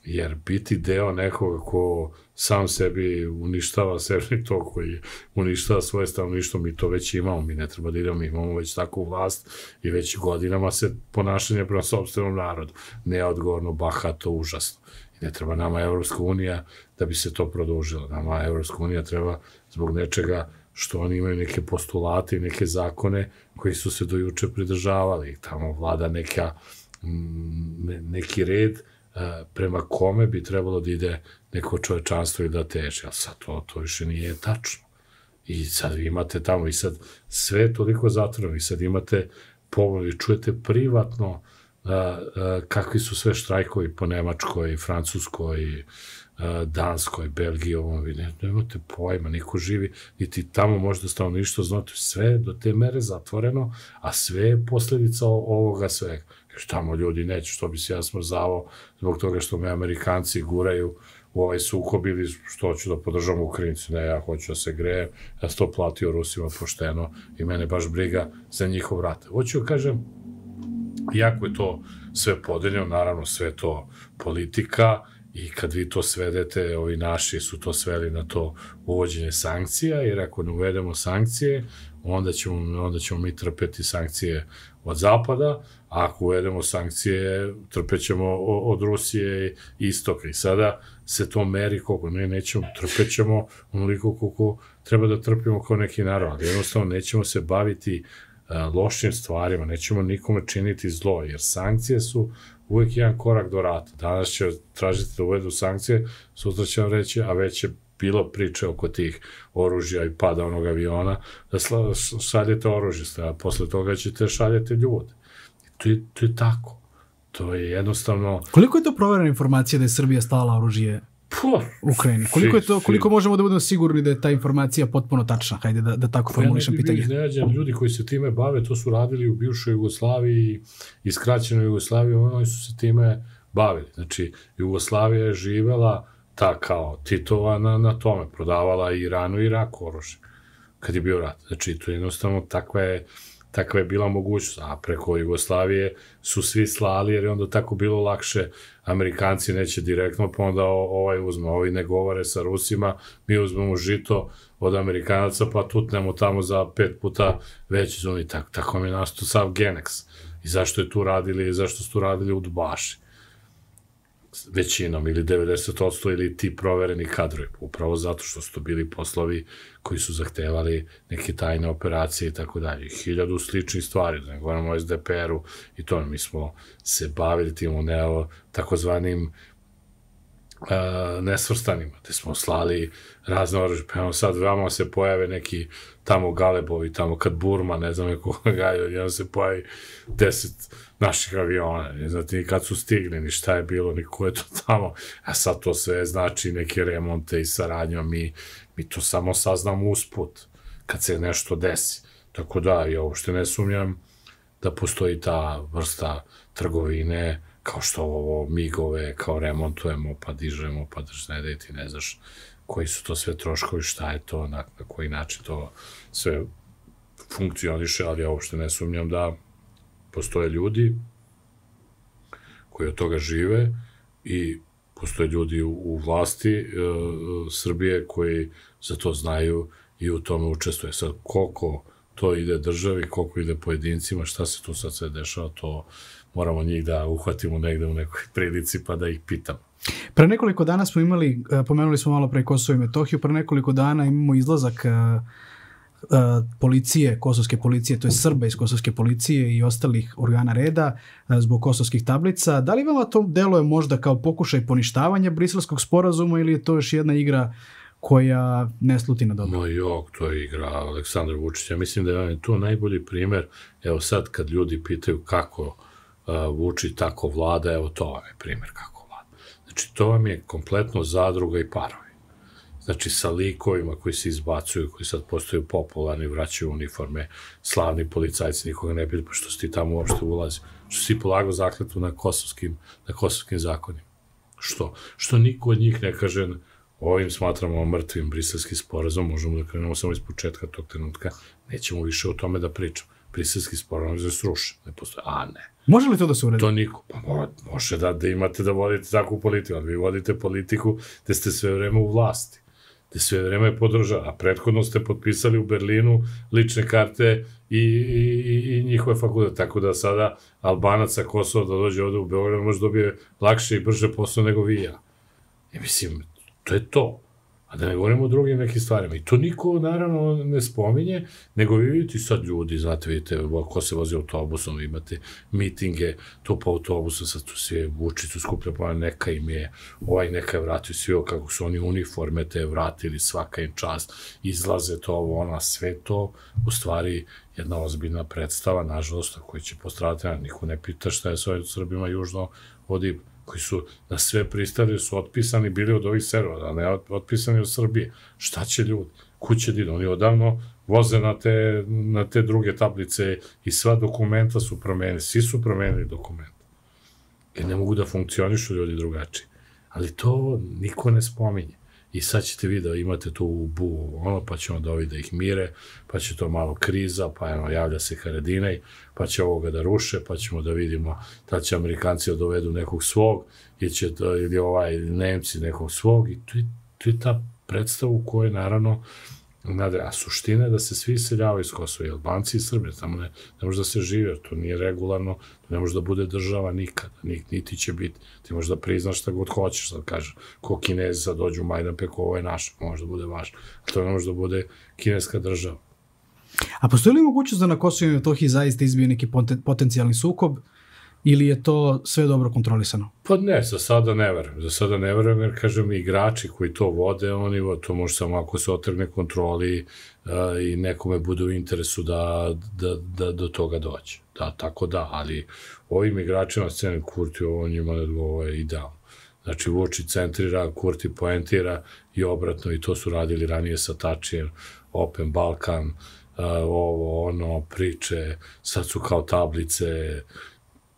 Jer biti deo nekoga ko sam sebi uništava sebi to koji uništava svoje stanovništvo, mi to već imamo, mi ne treba da idemo, mi imamo već takvu vlast i već godinama se ponašanje prema sobstvenom narodu, neodgovorno, bahato, užasno. I ne treba nama Evropska unija da bi se to produžilo. Nama Evropska unija treba zbog nečega što oni imaju neke postulate i neke zakone koji su se dojuče pridržavali. Tamo vlada neka, neki red prema kome bi trebalo da ide neko čovečanstvo i da teže. Ali sad to, to više nije tačno. I sad vi imate tamo i sad sve je toliko zatvoreno i sad imate pogled i čujete privatno kakvi su sve štrajkovi po Nemačkoj, Francuskoj, Danskoj, Belgiji, ovom, vi ne, nemate pojma, niko živi, niti tamo možda stanovništvo znate, sve do te mere zatvoreno, a sve je posledica ovoga svega. Jer tamo ljudi neće, što bi se ja smrzavao zbog toga što me Amerikanci guraju u ovaj sukob ili što hoću da podržam Ukrajincu. Ne, ja hoću da se grejem, ja sam to platio Rusima pošteno i mene baš briga za njihov rat. Hoću da kažem, jako je to sve podeljeno, naravno sve to politika i kad vi to svedete, ovi naši su to sveli na to uvođenje sankcija, jer ako ne uvedemo sankcije, onda ćemo, onda ćemo mi trpeti sankcije od zapada, a ako uvedemo sankcije, trpećemo od Rusije i istoka. I sada se to meri koliko, ne, nećemo, trpećemo onoliko koliko treba da trpimo kao neki narod, jednostavno nećemo se baviti uh, lošim stvarima, nećemo nikome činiti zlo, jer sankcije su uvek jedan korak do rata. Danas će tražiti da uvedu sankcije, sutra će vam reći, a već je bilo priče oko tih oružja i pada onog aviona, da šaljete oružje, a posle toga ćete šaljete ljude. To je, to je tako. To je jednostavno... Koliko je to proverena informacija da je Srbija stala oružje Puh, Ukrajini. Koliko je to koliko možemo da budemo sigurni da je ta informacija potpuno tačna? Hajde da da tako formulišem ja pitanje. Iznenađen, ljudi koji se time bave, to su radili u bivšoj Jugoslaviji i skraćenoj Jugoslaviji, oni su se time bavili. Znači, Jugoslavija je živela ta kao Titova na, na tome, prodavala Iranu i Iraku oružje kad je bio rat. Znači, to je jednostavno takva je, takva je bila mogućnost, a preko Jugoslavije su svi slali, jer je onda tako bilo lakše, Amerikanci neće direktno, pa onda ovaj uzme, ovi ne govore sa Rusima, mi uzmemo žito od Amerikanaca, pa tutnemo tamo za pet puta veći. Zoni, tako, tako mi je nasto sav Genex. I zašto je tu radili, zašto su tu radili u Dubaši većinom ili 90% ili ti provereni kadrovi, upravo zato što su to bili poslovi koji su zahtevali neke tajne operacije i tako dalje. Hiljadu sličnih stvari, da ne govorimo o SDPR-u i to, mi smo se bavili tim neo takozvanim nesvrstanima, gde smo slali razne oružje, pa evo sad vama se pojave neki tamo galebovi, tamo kad Burma, ne znam neko gaju, jedan se pojavi deset naših aviona, ne znate ni kad su stigli, ni šta je bilo, ni ko je to tamo, a sad to sve znači neke remonte i saradnje, mi, mi to samo saznamo usput, kad se nešto desi. Tako da, ja uopšte ne sumnjam da postoji ta vrsta trgovine, kao što ovo migove, kao remontujemo, pa dižemo, pa drž ne da ti ne znaš koji su to sve troškovi, šta je to, na, na koji način to sve funkcioniše, ali ja uopšte ne sumnjam da postoje ljudi koji od toga žive i postoje ljudi u, vlasti e, Srbije koji za to znaju i u tome učestvuje. Sad, koliko to ide državi, koliko ide pojedincima, šta se tu sad sve dešava, to moramo njih da uhvatimo negde u nekoj prilici pa da ih pitamo. Pre nekoliko dana smo imali, e, pomenuli smo malo pre Kosovo i Metohiju, pre nekoliko dana imamo izlazak e, e, policije, kosovske policije, to je Srba iz kosovske policije i ostalih organa reda zbog kosovskih tablica. Da li vama to deluje možda kao pokušaj poništavanja briselskog sporazuma ili je to još jedna igra koja ne sluti na dobro? No jok, to je igra Aleksandra Vučića. Mislim da je to najbolji primer. Evo sad kad ljudi pitaju kako Vučić tako vlada, evo to je primer kako Znači, to vam je kompletno zadruga i parovi. Znači, sa likovima koji se izbacuju, koji sad postaju popularni, vraćaju uniforme, slavni policajci, nikoga ne pita, pa što si ti tamo uopšte ulazi. Što si polagao zakletu na kosovskim, na kosovskim zakonima. Što? Što niko od njih ne kaže ovim smatramo mrtvim briselski sporazum, možemo da krenemo samo iz početka tog trenutka, nećemo više o tome da pričamo. Briselski sporazum je srušen, ne postoje, a ne. Može li to da se uredi? To niko. Pa može da, da imate da vodite takvu politiku, ali vi vodite politiku gde ste sve vreme u vlasti, gde sve vreme podržava. Prethodno ste potpisali u Berlinu lične karte i, i, i njihove fakultete. Tako da sada Albanac sa Kosova da dođe ovde u Beograd može dobije lakše i brže posao nego vi ja. I mislim, to je to. A da ne govorimo o drugim nekim stvarima. I to niko, naravno, ne spominje, nego vi vidite sad ljudi, znate, vidite, ko se vozi autobusom, imate mitinge, to po autobusu, sad tu svi Vučiću skuplja, pa neka im je, ovaj neka je vratio svi, kako su oni uniforme te vratili, svaka im čast, izlaze to, ovo, ona, sve to, u stvari, jedna ozbiljna predstava, nažalost, koji će postradati, niko ne pita šta je s ovim Srbima južno od koji su na sve pristali, su otpisani bili od ovih servera, ne otpisani od Srbije. Šta će ljudi? Kuće da Oni odavno voze na te, na te druge tablice i sva dokumenta su promenili. Svi su promenili dokumenta. Jer ne mogu da funkcionišu ljudi drugačiji. Ali to niko ne spominje. I sad ćete vi da imate tu bu, ono, pa ćemo da ovi da ih mire, pa će to malo kriza, pa eno, javlja se Haradinaj, pa će ovoga da ruše, pa ćemo da vidimo da će Amerikanci da dovedu nekog svog, ili će ili ovaj, Nemci nekog svog, i to je, je ta predstava u kojoj, naravno, Nadre, a suština je da se svi seljavaju iz Kosova, i Albanci i Srbije, tamo ne, ne može da se žive, to nije regularno, to ne može da bude država nikada, niti će biti, ti možeš da priznaš šta god hoćeš, da kažeš, ko Kinezi sad dođu u Majdanpek, ovo je naš, može da bude vaš, a to ne može da bude kineska država. A postoji li mogućnost da na Kosovo i Metohiji zaista izbije neki potencijalni sukob, ili je to sve dobro kontrolisano? Pa ne, za sada ne verujem. Za sada ne verujem, jer kažem, igrači koji to vode, oni to može samo ako se otrgne kontroli uh, i nekome bude u interesu da, da, da do toga dođe. Da, tako da, ali ovim igračima scene Kurti, ovo njima je idealno. Znači, Vuči centrira, Kurti poentira i obratno, i to su radili ranije sa Tačijem, Open Balkan, uh, ovo, ono, priče, sad su kao tablice,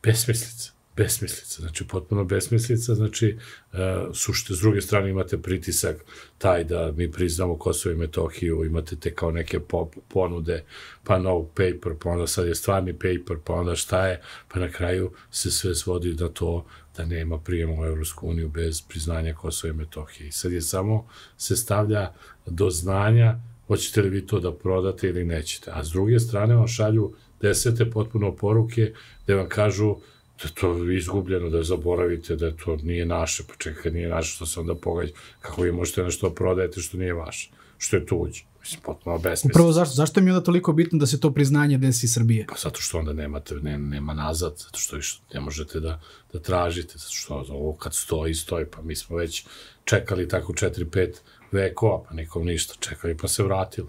besmislica, besmislica, znači potpuno besmislica, znači uh, sušte, s druge strane imate pritisak taj da mi priznamo Kosovo i Metohiju, imate te kao neke po, ponude, pa no paper, pa onda sad je stvarni paper, pa onda šta je, pa na kraju se sve svodi na to da nema prijema u Evropsku uniju bez priznanja Kosova i Metohije. I sad je samo se stavlja do znanja hoćete li vi to da prodate ili nećete. A s druge strane vam šalju desete potpuno poruke gde vam kažu da to je izgubljeno, da zaboravite, da to nije naše, pa čekaj, kad nije naše, što se onda pogađa, kako vi možete nešto da prodajete što nije vaše, što je tuđe. Mislim, potpuno besmisno. Upravo zašto? Zašto je mi onda toliko bitno da se to priznanje desi Srbije? Pa zato što onda nemate, ne, nema nazad, zato što ne možete da, da tražite, zato što ovo kad stoji, stoji, pa mi smo već čekali tako 4-5 vekova, pa nikom ništa, čekali pa se vratilo.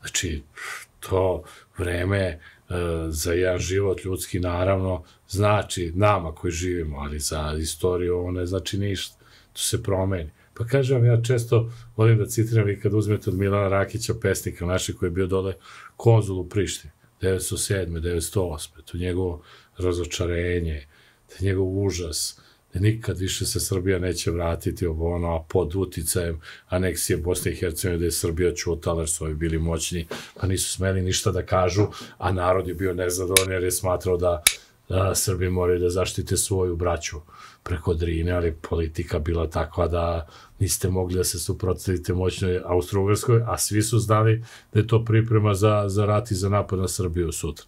Znači, to vreme za jedan život ljudski naravno znači nama koji živimo, ali za istoriju ovo ne znači ništa. To se promeni. Pa kažem ja često volim da citiram i kad uzmete od Milana Rakića, pesnika našeg koji je bio dole konzul u Prištini, 907. 908. To njegovo razočarenje, to njegov užas, nikad više se Srbija neće vratiti ovo ono, pod uticajem aneksije Bosne i Hercegovine, da je Srbija čutala, jer su ovi bili moćni, pa nisu smeli ništa da kažu, a narod je bio nezadovoljan jer je smatrao da da Srbi moraju da zaštite svoju braću preko Drine, ali politika bila takva da niste mogli da se suprotstavite moćnoj Austro-Ugrskoj, a svi su znali da je to priprema za, za rat i za napad na Srbiju sutra.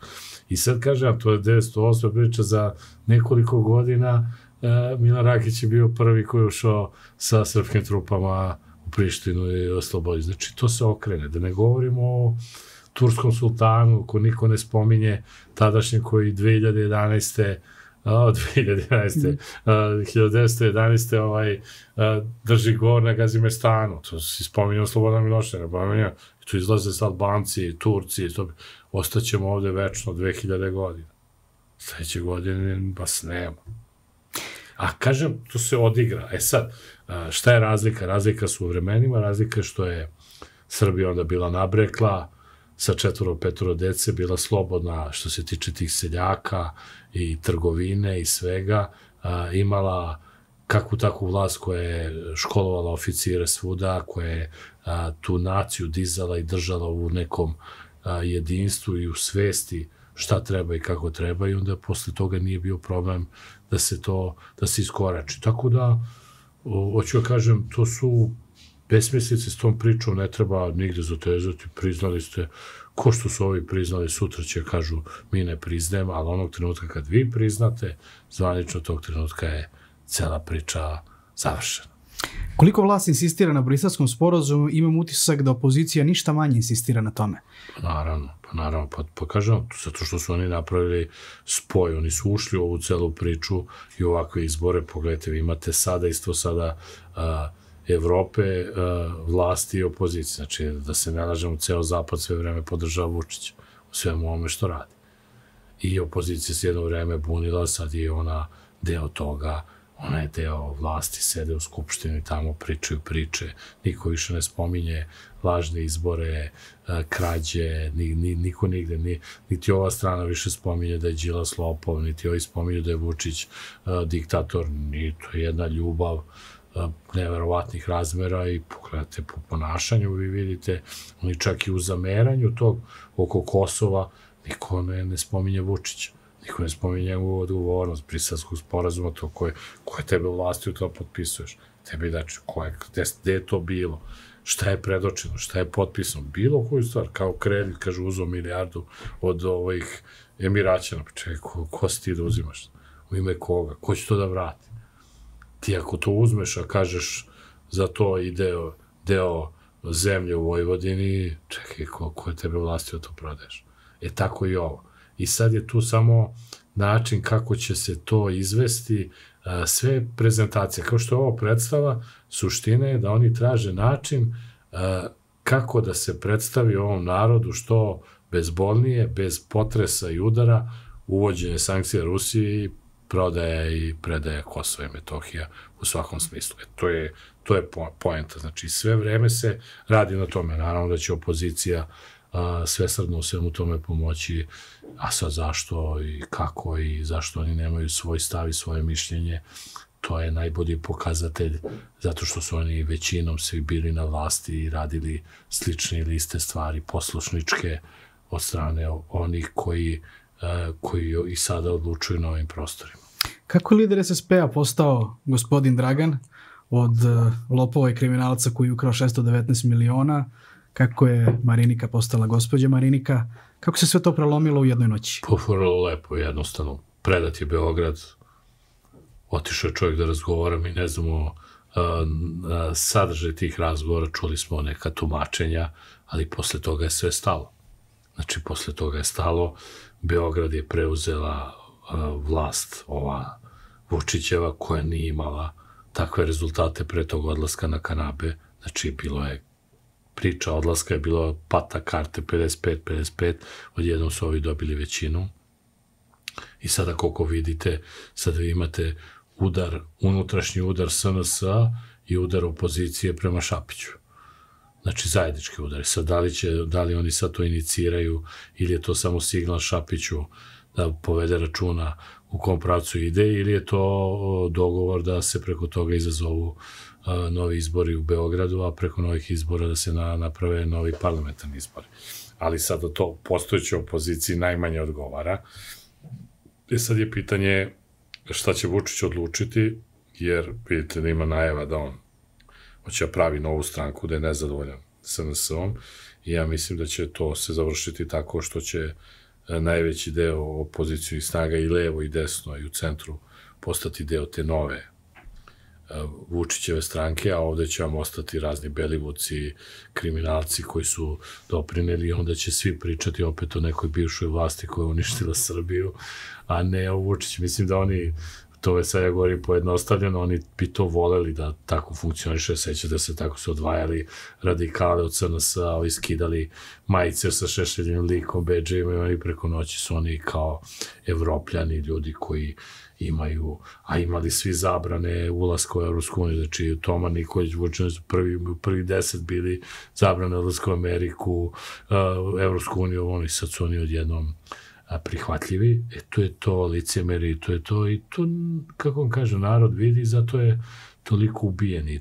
I sad kažem, to je 908. priča za nekoliko godina, e, Milan Rakić je bio prvi koji je ušao sa srpskim trupama u Prištinu i oslobodio. Znači, to se okrene. Da ne govorimo o turskom sultanu, ko niko ne spominje, tadašnji koji 2011 od 2011. Uh, 1911. ovaj, uh, drži govor na Gazimestanu. To si spominjao Slobodan Milošenja, pominjao. Tu izlaze sad Albanci, Turci, to, ostaćemo ovde večno 2000 godina. Sledeće godine vas nema. A kažem, to se odigra. E sad, šta je razlika? Razlika su u vremenima, razlika je što je Srbija onda bila nabrekla, sa četvoro, petoro dece, bila slobodna što se tiče tih seljaka i trgovine i svega, a, imala kakvu takvu vlast koja je školovala oficire svuda, koja je a, tu naciju dizala i držala u nekom a, jedinstvu i u svesti šta treba i kako treba i onda posle toga nije bio problem da se to, da se iskorači. Tako da, hoću da kažem, to su besmislice s tom pričom, ne treba nigde zatezati, priznali ste, ko što su ovi priznali, sutra će kažu mi ne priznajemo, ali onog trenutka kad vi priznate, zvanično tog trenutka je cela priča završena. Koliko vlast insistira na brislavskom sporazumu, imam utisak da opozicija ništa manje insistira na tome. Naravno, pa naravno, pa, pa kažem, zato što su oni napravili spoj, oni su ušli u ovu celu priču i ovakve izbore, pogledajte, vi imate sada isto sada uh, Evrope, uh, vlasti i opozicije. Znači, da se ne lažemo, ceo zapad sve vreme podržava Vučića u svemu ovome što radi. I opozicija se jedno vreme bunila, sad je ona deo toga, ona je deo vlasti, sede u skupštini tamo pričaju priče, niko više ne spominje lažne izbore, uh, krađe, ni, ni, niko nigde, ni, niti ova strana više spominje da je Đilas lopov, niti ovi spominju da je Vučić uh, diktator, ni to je jedna ljubav, neverovatnih razmera i pogledate po ponašanju, vi vidite, oni čak i u zameranju tog oko Kosova, niko ne, ne spominje Vučića. Niko ne spominje njegovu odgovornost, briselskog sporazuma, to koje, koje tebe vlasti u to potpisuješ. Tebi znači, koje, gde, gde je to bilo? Šta je predočeno? Šta je potpisano? Bilo koju stvar, kao kredit, kaže, uzo milijardu od ovih Emiraćana. Pa čekaj, ko, ko si ti da uzimaš? U ime koga? Ko će to da vrati? ti ako to uzmeš, a kažeš za to i deo, deo zemlje u Vojvodini, čekaj, ko, ko je tebe vlastio da to prodeš? E tako i ovo. I sad je tu samo način kako će se to izvesti, sve prezentacije, kao što je ovo predstava, suština je da oni traže način kako da se predstavi ovom narodu što bezbolnije, bez potresa i udara, uvođenje sankcija Rusiji i prodaja i predaja Kosova i Metohija u svakom smislu. E, to je, to je poenta. Znači, sve vreme se radi na tome. Naravno da će opozicija a, svesredno u svemu tome pomoći, a sad zašto i kako i zašto oni nemaju svoj stav i svoje mišljenje, to je najbolji pokazatelj zato što su oni većinom svi bili na vlasti i radili slične ili iste stvari poslušničke od strane onih koji, koji i sada odlučuju na ovim prostorima. Kako je lider SSP-a postao gospodin Dragan od lopova i kriminalca koji je ukrao 619 miliona, kako je Marinika postala gospođa Marinika, kako se sve to prelomilo u jednoj noći? Pa lepo, jednostavno. Predat je Beograd, otišao je čovjek da razgovara, mi ne znamo sadržaj tih razgovora, čuli smo neka tumačenja, ali posle toga je sve stalo. Znači, posle toga je stalo, Beograd je preuzela vlast, ova Vučićeva, koja nije imala takve rezultate pre tog odlaska na Kanabe. Znači, bilo je priča odlaska je bilo pata karte 55-55, odjednom su ovi dobili većinu. I sada koliko vidite, sada vi imate udar, unutrašnji udar SNS i udar opozicije prema Šapiću. Znači zajednički udari. Sad da li, će, da li oni sad to iniciraju ili je to samo signal Šapiću da povede računa u kom pravcu ide ili je to dogovor da se preko toga izazovu novi izbori u Beogradu, a preko novih izbora da se na, naprave novi parlamentarni izbori. Ali sada to postojećoj opoziciji najmanje odgovara. I sad je pitanje šta će Vučić odlučiti, jer vidite da ima najava da on hoće da pravi novu stranku, da je nezadovoljan SNS-om i ja mislim da će to se završiti tako što će e, najveći deo opozicijnih snaga i levo i desno i u centru postati deo te nove e, Vučićeve stranke, a ovde će vam ostati razni belivuci, kriminalci koji su doprineli i onda će svi pričati opet o nekoj bivšoj vlasti koja je uništila Srbiju, a ne o Vučić. Mislim da oni to je ja govorim pojednostavljeno, oni bi to voleli da tako funkcioniše, seća da se tako su odvajali radikale od CNS-a, ovi skidali majice sa šešeljim likom, beđajima i oni preko noći su oni kao evropljani, ljudi koji imaju, a imali svi zabrane ulaska u Evropsku uniju, znači Toma Nikolić, Vučan su prvi, prvi deset bili zabrane ulaska u Ameriku, uh, Evropsku uniju, oni sad su oni odjednom uh, prihvatljivi, e to je to licemeri, to je to i to, kako vam kaže, narod vidi, zato je toliko ubijen i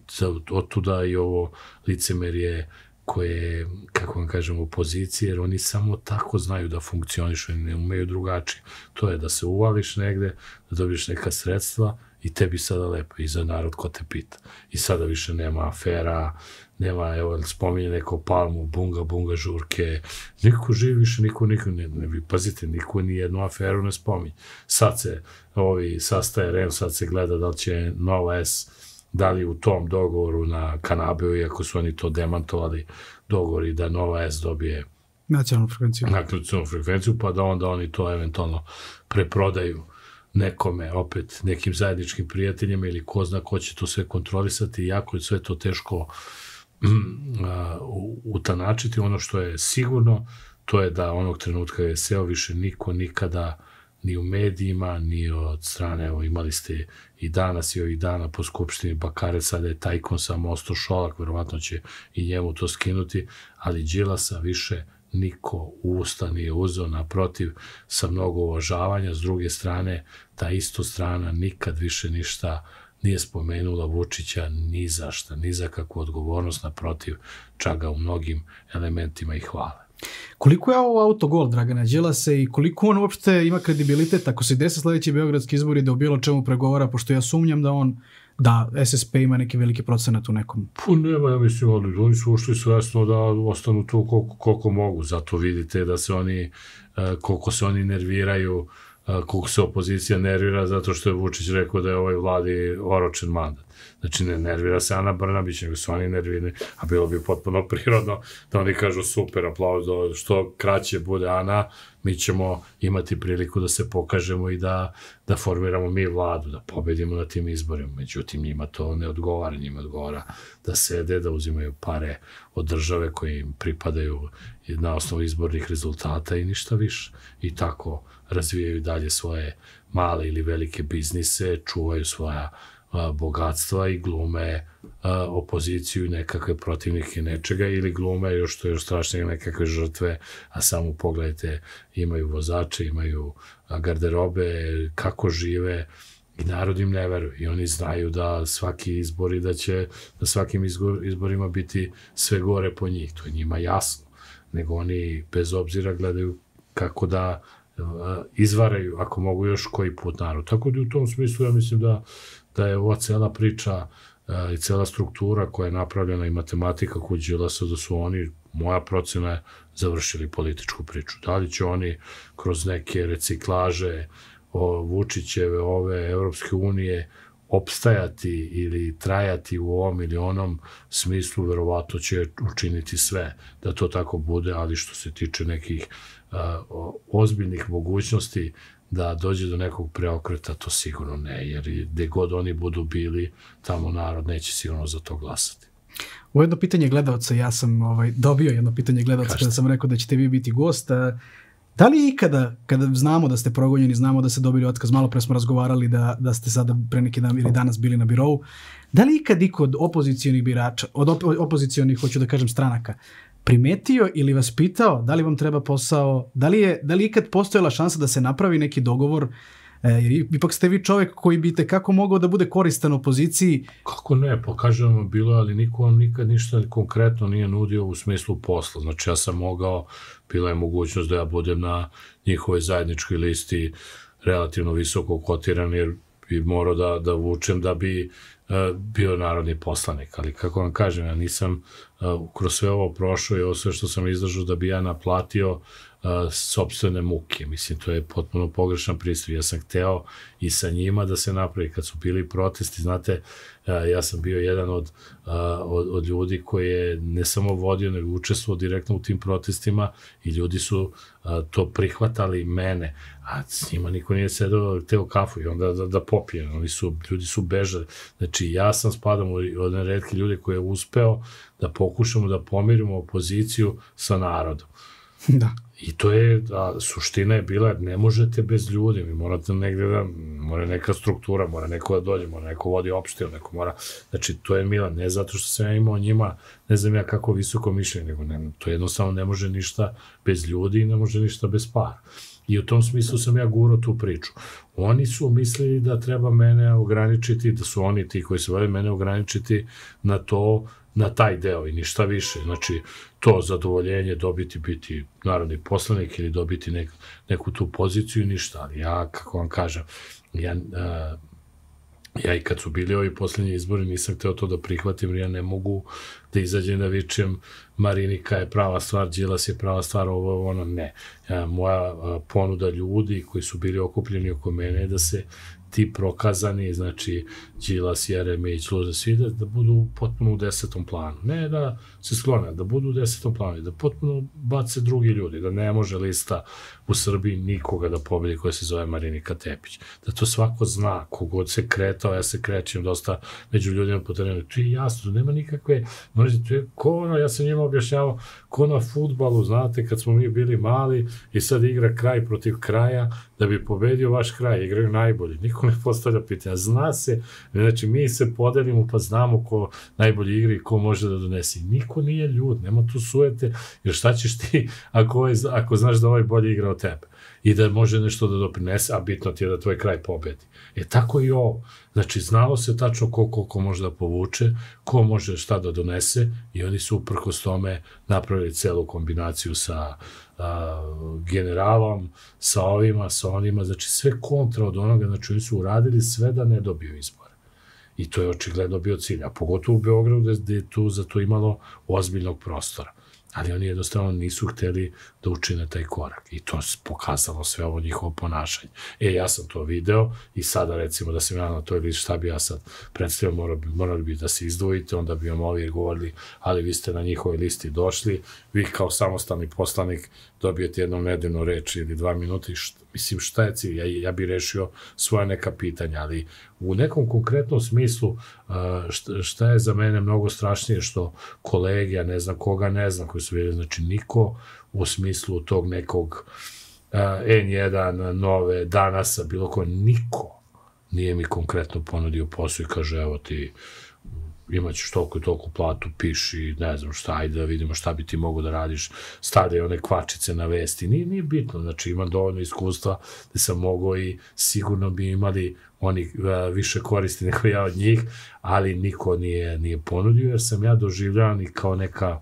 otuda i ovo licemerje koje, kako vam kažem, opozicije, jer oni samo tako znaju da funkcionišu, ne umeju drugačije. To je da se uvališ negde, da dobiješ neka sredstva i tebi sada lepo i za narod ko te pita. I sada više nema afera, nema, evo, spominje neko palmu, bunga, bunga, žurke, niko živi više, niko, niko, ne, ne, vi pazite, niko ni jednu aferu ne spominje. Sad se, ovi, sastaje REM, sad se gleda da li će Nova S, da li u tom dogovoru na Kanabeu, iako su oni to demantovali, dogovori da Nova S dobije nacionalnu frekvenciju. Nacionalnu frekvenciju, pa da onda oni to eventualno preprodaju nekome, opet nekim zajedničkim prijateljima ili ko zna ko će to sve kontrolisati, jako je sve to teško uh, utanačiti. Ono što je sigurno, to je da onog trenutka je SEO više niko nikada ni u medijima, ni od strane, evo imali ste i danas i ovih dana po Skupštini Bakare, sada je tajkon sa Mosto Šolak, verovatno će i njemu to skinuti, ali Đilasa više niko u usta nije uzeo, naprotiv, sa mnogo uvažavanja, s druge strane, ta isto strana nikad više ništa nije spomenula Vučića ni za šta, ni za kakvu odgovornost, naprotiv, čak ga u mnogim elementima i hvale. Koliko je ovo autogol Dragana Đilasa i koliko on uopšte ima kredibilitet ako se desi sledeći beogradski izbori da u bilo čemu pregovara, pošto ja sumnjam da on da SSP ima neki veliki procenat u nekom. Pa nema, ja mislim, ali oni su ušli svesno da ostanu tu koliko, koliko mogu. Zato vidite da se oni, e, koliko se oni nerviraju, koliko se opozicija nervira zato što je Vučić rekao da je ovoj vladi oročen mandat. Znači, ne nervira se Ana Brnabić, nego su oni nervirani, a bilo bi potpuno prirodno da oni kažu super, aplauz, da što kraće bude Ana, mi ćemo imati priliku da se pokažemo i da, da formiramo mi vladu, da pobedimo na tim izborima. Međutim, njima to ne odgovara, njima odgovara da sede, da uzimaju pare od države koje im pripadaju na osnovu izbornih rezultata i ništa više. I tako razvijaju dalje svoje male ili velike biznise, čuvaju svoja bogatstva i glume opoziciju i nekakve protivnike nečega ili glume još što je još strašnije nekakve žrtve, a samo pogledajte imaju vozače, imaju garderobe, kako žive, I narod im ne veruje i oni znaju da svaki izbori da će da svakim izborima biti sve gore po njih. To je njima jasno. Nego oni bez obzira gledaju kako da izvaraju, ako mogu još koji put narod. Tako da u tom smislu ja mislim da da je ova cela priča uh, i cela struktura koja je napravljena i matematika kod Đilasa da su oni, moja procena je, završili političku priču. Da li će oni kroz neke reciklaže o Vučićeve, ove Evropske unije, opstajati ili trajati u ovom ili onom smislu, verovato će učiniti sve da to tako bude, ali što se tiče nekih uh, ozbiljnih mogućnosti da dođe do nekog preokreta, to sigurno ne, jer gde god oni budu bili, tamo narod neće sigurno za to glasati. U jedno pitanje gledalca, ja sam ovaj, dobio jedno pitanje gledalca kada sam rekao da ćete vi biti gost. Da li ikada, kada znamo da ste progonjeni, znamo da ste dobili otkaz, malo pre smo razgovarali da, da ste sada pre neki dan ili danas bili na birovu, da li ikad iko od opozicijonih birača, od op opozicijonih, hoću da kažem, stranaka, primetio ili vas pitao da li vam treba posao, da li je, da li ikad postojala šansa da se napravi neki dogovor E, jer ipak ste vi čovek koji bi te kako mogao da bude koristan opoziciji. Kako ne, pa kažem vam bilo, ali niko vam nikad ništa konkretno nije nudio u smislu posla. Znači ja sam mogao, bila je mogućnost da ja budem na njihovoj zajedničkoj listi relativno visoko kotiran jer bi morao da, da vučem da bi uh, bio narodni poslanik. Ali kako vam kažem, ja nisam uh, kroz sve ovo prošao i ovo sve što sam izdržao da bi ja naplatio sobstvene muke. Mislim, to je potpuno pogrešan pristup. Ja sam hteo i sa njima da se napravi. Kad su bili protesti, znate, ja sam bio jedan od, od, od ljudi koji je ne samo vodio, nego učestvovao direktno u tim protestima i ljudi su to prihvatali mene, a s njima niko nije sedao, teo kafu i onda da, da popije. Oni su, ljudi su bežali. Znači, ja sam spadam od redke ljude koji je uspeo da pokušamo da pomirimo opoziciju sa narodom. Da. I to je, a, suština je bila, ne možete bez ljudi, vi morate negde da, mora neka struktura, mora neko da dođe, mora neko vodi opštinu, neko mora, znači to je Milan, ne zato što sam ja imao njima, ne znam ja kako visoko mišljenje, nego ne, to jednostavno ne može ništa bez ljudi i ne može ništa bez para. I u tom smislu sam ja guro tu priču. Oni su mislili da treba mene ograničiti, da su oni ti koji se vole mene ograničiti na to na taj deo i ništa više. Znači, to zadovoljenje dobiti biti narodni poslanik ili dobiti nek, neku tu poziciju ništa. Ali ja, kako vam kažem, ja, uh, ja i kad su bili ovi poslednji izbori nisam hteo to da prihvatim, ja ne mogu da izađem da vičem Marinika je prava stvar, Đilas je prava stvar, ovo, ono, ne. Ja, moja ponuda ljudi koji su bili okupljeni oko mene je da se ti prokazani, znači Đilas, Jeremić, Luza, svi da, da budu potpuno u desetom planu. Ne da se sklone, da budu u desetom planu, da potpuno bace drugi ljudi, da ne može lista u Srbiji nikoga da pobedi koja se zove Marinika Tepić. Da to svako zna, kogod se kretao, ja se krećem dosta među ljudima po terenu. To je jasno, nema nikakve, možete, to je ko ono, ja sam njima objašnjavao, ko na futbalu, znate, kad smo mi bili mali i sad igra kraj protiv kraja, da bi pobedio vaš kraj, igraju najbolji. Niko ne postavlja pitanja. Zna se, znači mi se podelimo pa znamo ko najbolji igra i ko može da donese. Niko nije ljud, nema tu sujete, jer šta ćeš ti ako, ovaj, ako znaš da ovaj bolje igra od tebe i da može nešto da doprinese, a bitno ti je da tvoj kraj pobedi. E tako i ovo. Znači, znalo se tačno ko koliko može da povuče, ko može šta da donese i oni su uprkos tome napravili celu kombinaciju sa a, generalom, sa ovima, sa onima, znači sve kontra od onoga, znači oni su uradili sve da ne dobiju izbore. I to je očigledno bio cilj, a pogotovo u Beogradu gde je tu za to imalo ozbiljnog prostora ali oni jednostavno nisu hteli da učine taj korak i to se pokazalo sve ovo njihovo ponašanje. E, ja sam to video i sada recimo da sam ja na toj listi šta bi ja sad predstavio, morali bi, morali bi da se izdvojite, onda bi vam ovi govorili, ali vi ste na njihovoj listi došli, vi kao samostalni poslanik dobijete jednom nedeljnu reč ili dva minuta i šta, mislim šta je cilj, ja, ja bi rešio svoje neka pitanja, ali u nekom konkretnom smislu šta, je za mene mnogo strašnije što kolege, ne znam koga ne znam koji su bili, znači niko u smislu tog nekog N1, nove, danasa, bilo ko, niko nije mi konkretno ponudio posao i kaže evo ti imaćeš toliko i toliko platu, piši, ne znam šta, ajde da vidimo šta bi ti mogo da radiš, stavljaj one kvačice na vesti, nije, nije bitno, znači imam dovoljno iskustva da sam mogao i sigurno bi imali oni uh, više koristi nego ja od njih, ali niko nije, nije ponudio, jer sam ja doživljavan i kao neka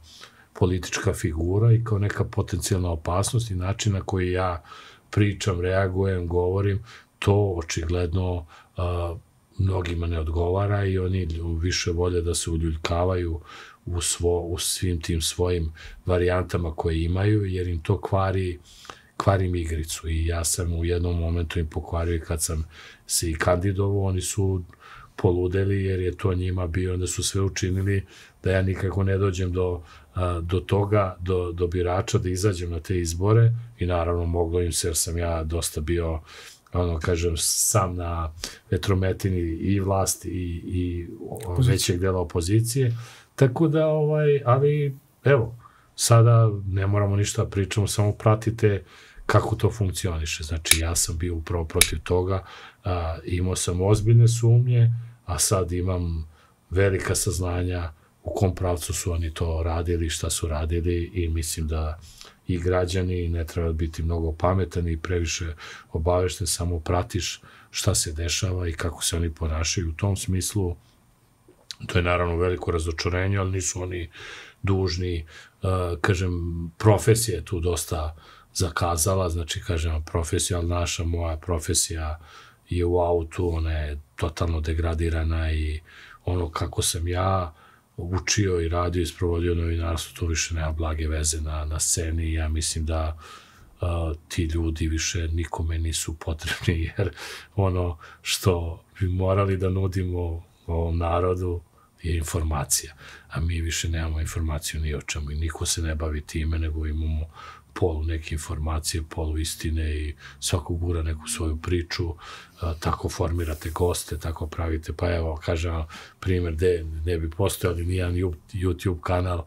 politička figura i kao neka potencijalna opasnost i način na koji ja pričam, reagujem, govorim, to očigledno uh, mnogima ne odgovara i oni više volje da se uljuljkavaju u, svo, u svim tim svojim varijantama koje imaju, jer im to kvari, kvari im igricu. I ja sam u jednom momentu im pokvario i kad sam se i kandidovao, oni su poludeli jer je to njima bio, onda su sve učinili da ja nikako ne dođem do, do toga, do, do birača, da izađem na te izbore i naravno moglo im se jer sam ja dosta bio uh, ono, kažem, sam na vetrometini i vlasti i, i većeg dela opozicije. Tako da, ovaj, ali, evo, sada ne moramo ništa pričamo, samo pratite kako to funkcioniše. Znači, ja sam bio upravo protiv toga, a, imao sam ozbiljne sumnje, a sad imam velika saznanja u kom pravcu su oni to radili, šta su radili i mislim da i građani ne treba biti mnogo pametan i previše obavešten, samo pratiš šta se dešava i kako se oni ponašaju. U tom smislu to je naravno veliko razočarenje, ali nisu oni dužni, uh, kažem, profesija je tu dosta zakazala, znači kažem, profesija, ali naša, moja profesija je u autu, ona je totalno degradirana i ono kako sam ja učio i radio i sprovodio novinarstvo, to više nema blage veze na, na sceni ja mislim da uh, ti ljudi više nikome nisu potrebni, jer ono što bi morali da nudimo ovom narodu je informacija, a mi više nemamo informaciju ni o čemu i niko se ne bavi time, nego imamo polu neke informacije, polu istine i svako gura neku svoju priču, tako formirate goste, tako pravite, pa evo, kažem primjer, gde ne bi postojali nijedan YouTube kanal,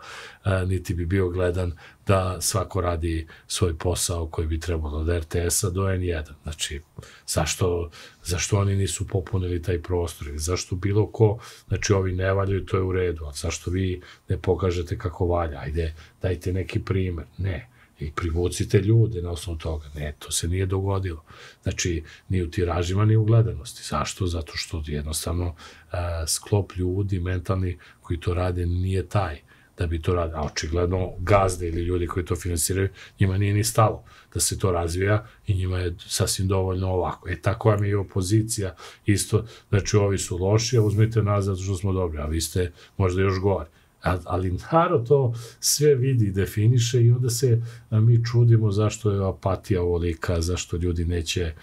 niti bi bio gledan da svako radi svoj posao koji bi trebalo od RTS-a do N1. Znači, zašto, zašto oni nisu popunili taj prostor? Zašto bilo ko, znači ovi ne valjaju, to je u redu, a zašto vi ne pokažete kako valja? Ajde, dajte neki primer. Ne i privucite ljude na osnovu toga. Ne, to se nije dogodilo. Znači, ni u tiražima, ni u gledanosti. Zašto? Zato što jednostavno uh, sklop ljudi mentalni koji to rade nije taj da bi to radili. A očigledno gazde ili ljudi koji to finansiraju, njima nije ni stalo da se to razvija i njima je sasvim dovoljno ovako. E tako vam je i opozicija isto, znači ovi su loši, a uzmite nas zato što smo dobri, a vi ste možda još gore ali narod to sve vidi i definiše i onda se mi čudimo zašto je apatija ovolika, zašto ljudi neće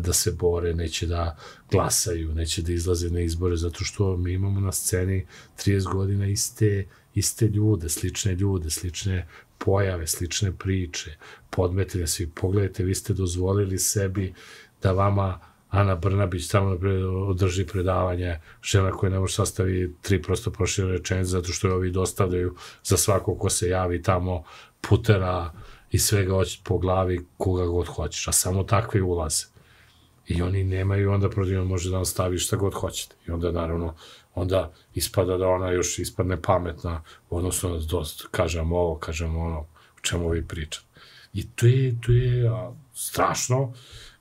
da se bore, neće da glasaju, neće da izlaze na izbore, zato što mi imamo na sceni 30 godina iste, iste ljude, slične ljude, slične pojave, slične priče, podmetine svi. Pogledajte, vi ste dozvolili sebi da vama Ana Brnabić tamo održi predavanje, žena koja ne može sastavi tri prosto prošle rečenice zato što je ovi dostavljaju za svako ko se javi tamo putera i svega hoće po glavi koga god hoćeš, a samo takvi ulaze. I oni nemaju, onda protiv može da nastavi šta god hoćete. I onda naravno, onda ispada da ona još ispadne pametna, odnosno dosta, kažem ovo, kažem ono, o čemu vi pričate. I to je, to je a, strašno,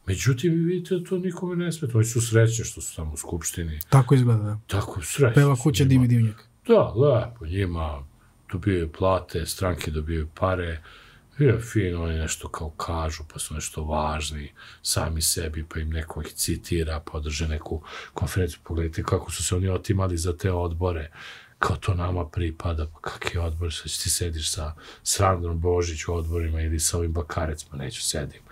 Međutim, vi vidite da to nikome ne smeta. Oni su srećni što su tamo u Skupštini. Tako izgleda, da. Tako, srećni. Peva kuća Dimi Divnjak. Da, lepo, njima dobijaju plate, stranke dobijaju pare, je fino, oni nešto kao kažu, pa su nešto važni sami sebi, pa im neko ih citira, pa održe neku konferenciju. Pogledajte kako su se oni otimali za te odbore, kao to nama pripada, pa kakvi odbor, sad ti sediš sa Sandrom Božić u odborima ili sa ovim Bakarecima, neću sedim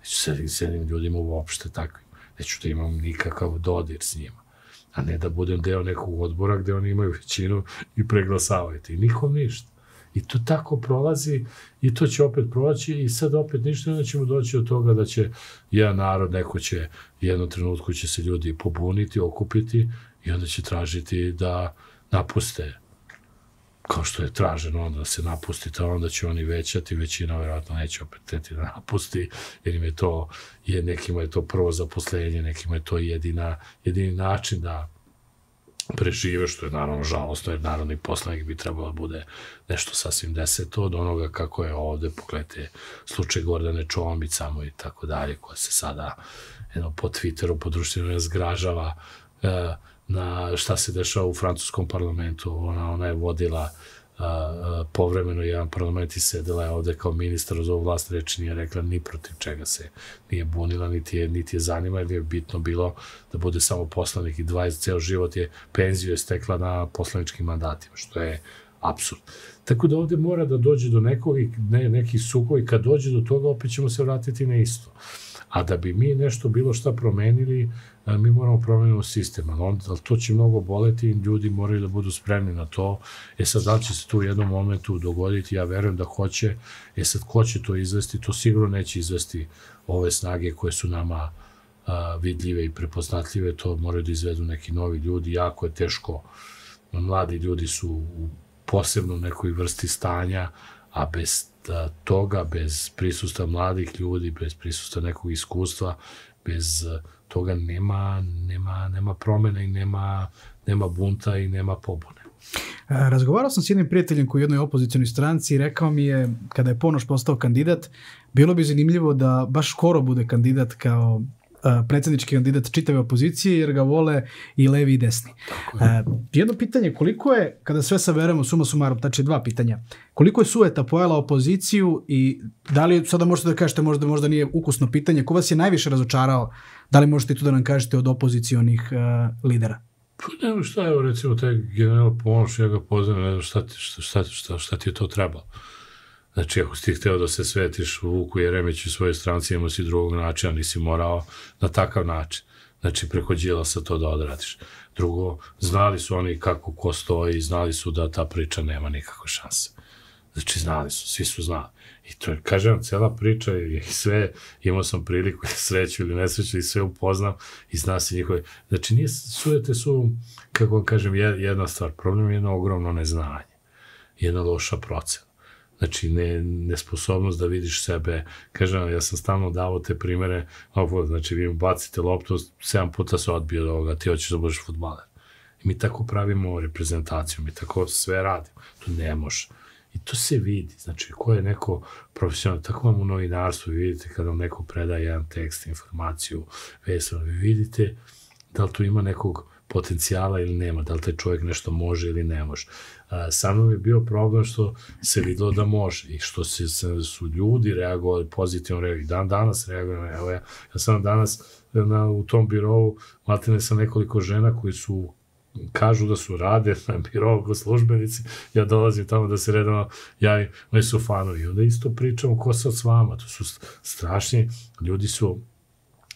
Neću sedim s jednim ljudima uopšte takvim. Neću da imam nikakav dodir s njima. A ne da budem deo nekog odbora gde oni imaju većinu i preglasavajte. I nikom ništa. I to tako prolazi i to će opet proći i sad opet ništa, onda ćemo doći od toga da će jedan narod, neko će, jedno trenutku će se ljudi pobuniti, okupiti i onda će tražiti da napuste kao što je traženo onda da se napustite, onda će oni većati, većina verovatno neće opet teti da napusti, jer im je to, je, nekima je to prvo zaposlenje, nekima je to jedina, jedini način da prežive, što je naravno žalostno, jer narodni poslanik bi trebalo da bude nešto sasvim deseto od onoga kako je ovde, pogledajte slučaj Gordane Čombić samo i tako dalje, koja se sada jedno, po Twitteru, po društvenoj zgražava uh, na šta se dešava u francuskom parlamentu. Ona, ona je vodila a, povremeno jedan parlament i sedela je ovde kao ministar za ovu vlast reči nije rekla ni protiv čega se nije bunila, niti je, niti je zanima, jer je bitno bilo da bude samo poslanik i 20 ceo život je penziju je stekla na poslaničkim mandatima, što je absurd. Tako da ovde mora da dođe do nekog, ne, nekih sukovi, kad dođe do toga opet ćemo se vratiti na isto. A da bi mi nešto bilo šta promenili, mi moramo promeniti sistem, ali, onda, ali to će mnogo boleti i ljudi moraju da budu spremni na to. E sad, da će se tu u jednom momentu dogoditi, ja verujem da hoće, e sad, ko će to izvesti, to sigurno neće izvesti ove snage koje su nama a, vidljive i prepoznatljive, to moraju da izvedu neki novi ljudi, jako je teško, mladi ljudi su u posebno nekoj vrsti stanja, a bez toga, bez prisustva mladih ljudi, bez prisustva nekog iskustva, bez toga nema, nema, nema promene i nema, nema bunta i nema pobune. E, razgovarao sam s jednim prijateljem koji je u jednoj opozicijalnoj stranci i rekao mi je, kada je Ponoš postao kandidat, bilo bi zanimljivo da baš skoro bude kandidat kao predsjednički kandidat čitave opozicije jer ga vole i levi i desni. E, jedno pitanje, koliko je, kada sve saberemo suma sumarom, znači dva pitanja, koliko je sueta pojela opoziciju i da li, sada možete da kažete, možda, možda nije ukusno pitanje, ko vas je najviše razočarao, da li možete tu da nam kažete od opozicijonih uh, lidera? Pa ne znam šta je, recimo, taj general Ponoš, ja ga poznam, ne znam šta ti, šta, šta, šta, šta ti je to trebalo. Znači, ako si ti hteo da se svetiš u Vuku Jeremiću i svojoj stranci, imao si drugog načina, nisi morao na takav način. Znači, preko sa to da odradiš. Drugo, znali su oni kako ko stoji, znali su da ta priča nema nikakve šanse. Znači, znali su, svi su znali. I to je, kažem, cela priča i sve, imao sam priliku, sreću ili nesreću i sve upoznam i zna se njihove. Znači, nije, sujete su, kako vam kažem, jedna stvar. Problem je jedno ogromno neznanje. Jedna loša procena. Znači, ne, nesposobnost da vidiš sebe. Kažem, ja sam stalno davo te primere, ovo, znači, vi bacite loptu, 7 puta se odbio od ovoga, ti hoćeš da budeš futbaler. I mi tako pravimo reprezentaciju, mi tako sve radimo. To ne može. I to se vidi, znači, ko je neko profesionalno, tako vam u novinarstvu vidite kada vam neko predaje jedan tekst, informaciju, veselo, vi vidite da li tu ima nekog potencijala ili nema, da li taj čovjek nešto može ili ne može. Sa mnom je bio problem što se videlo da može i što se, su ljudi reagovali pozitivno, reagovali. dan danas reagujem, evo ja, ja sam danas na, u tom birovu, matene sa nekoliko žena koji su kažu da su rade na birovu ko službenici, ja dolazim tamo da se redano ja oni su fanovi. Onda isto pričamo ko sad s vama, to su strašni, ljudi su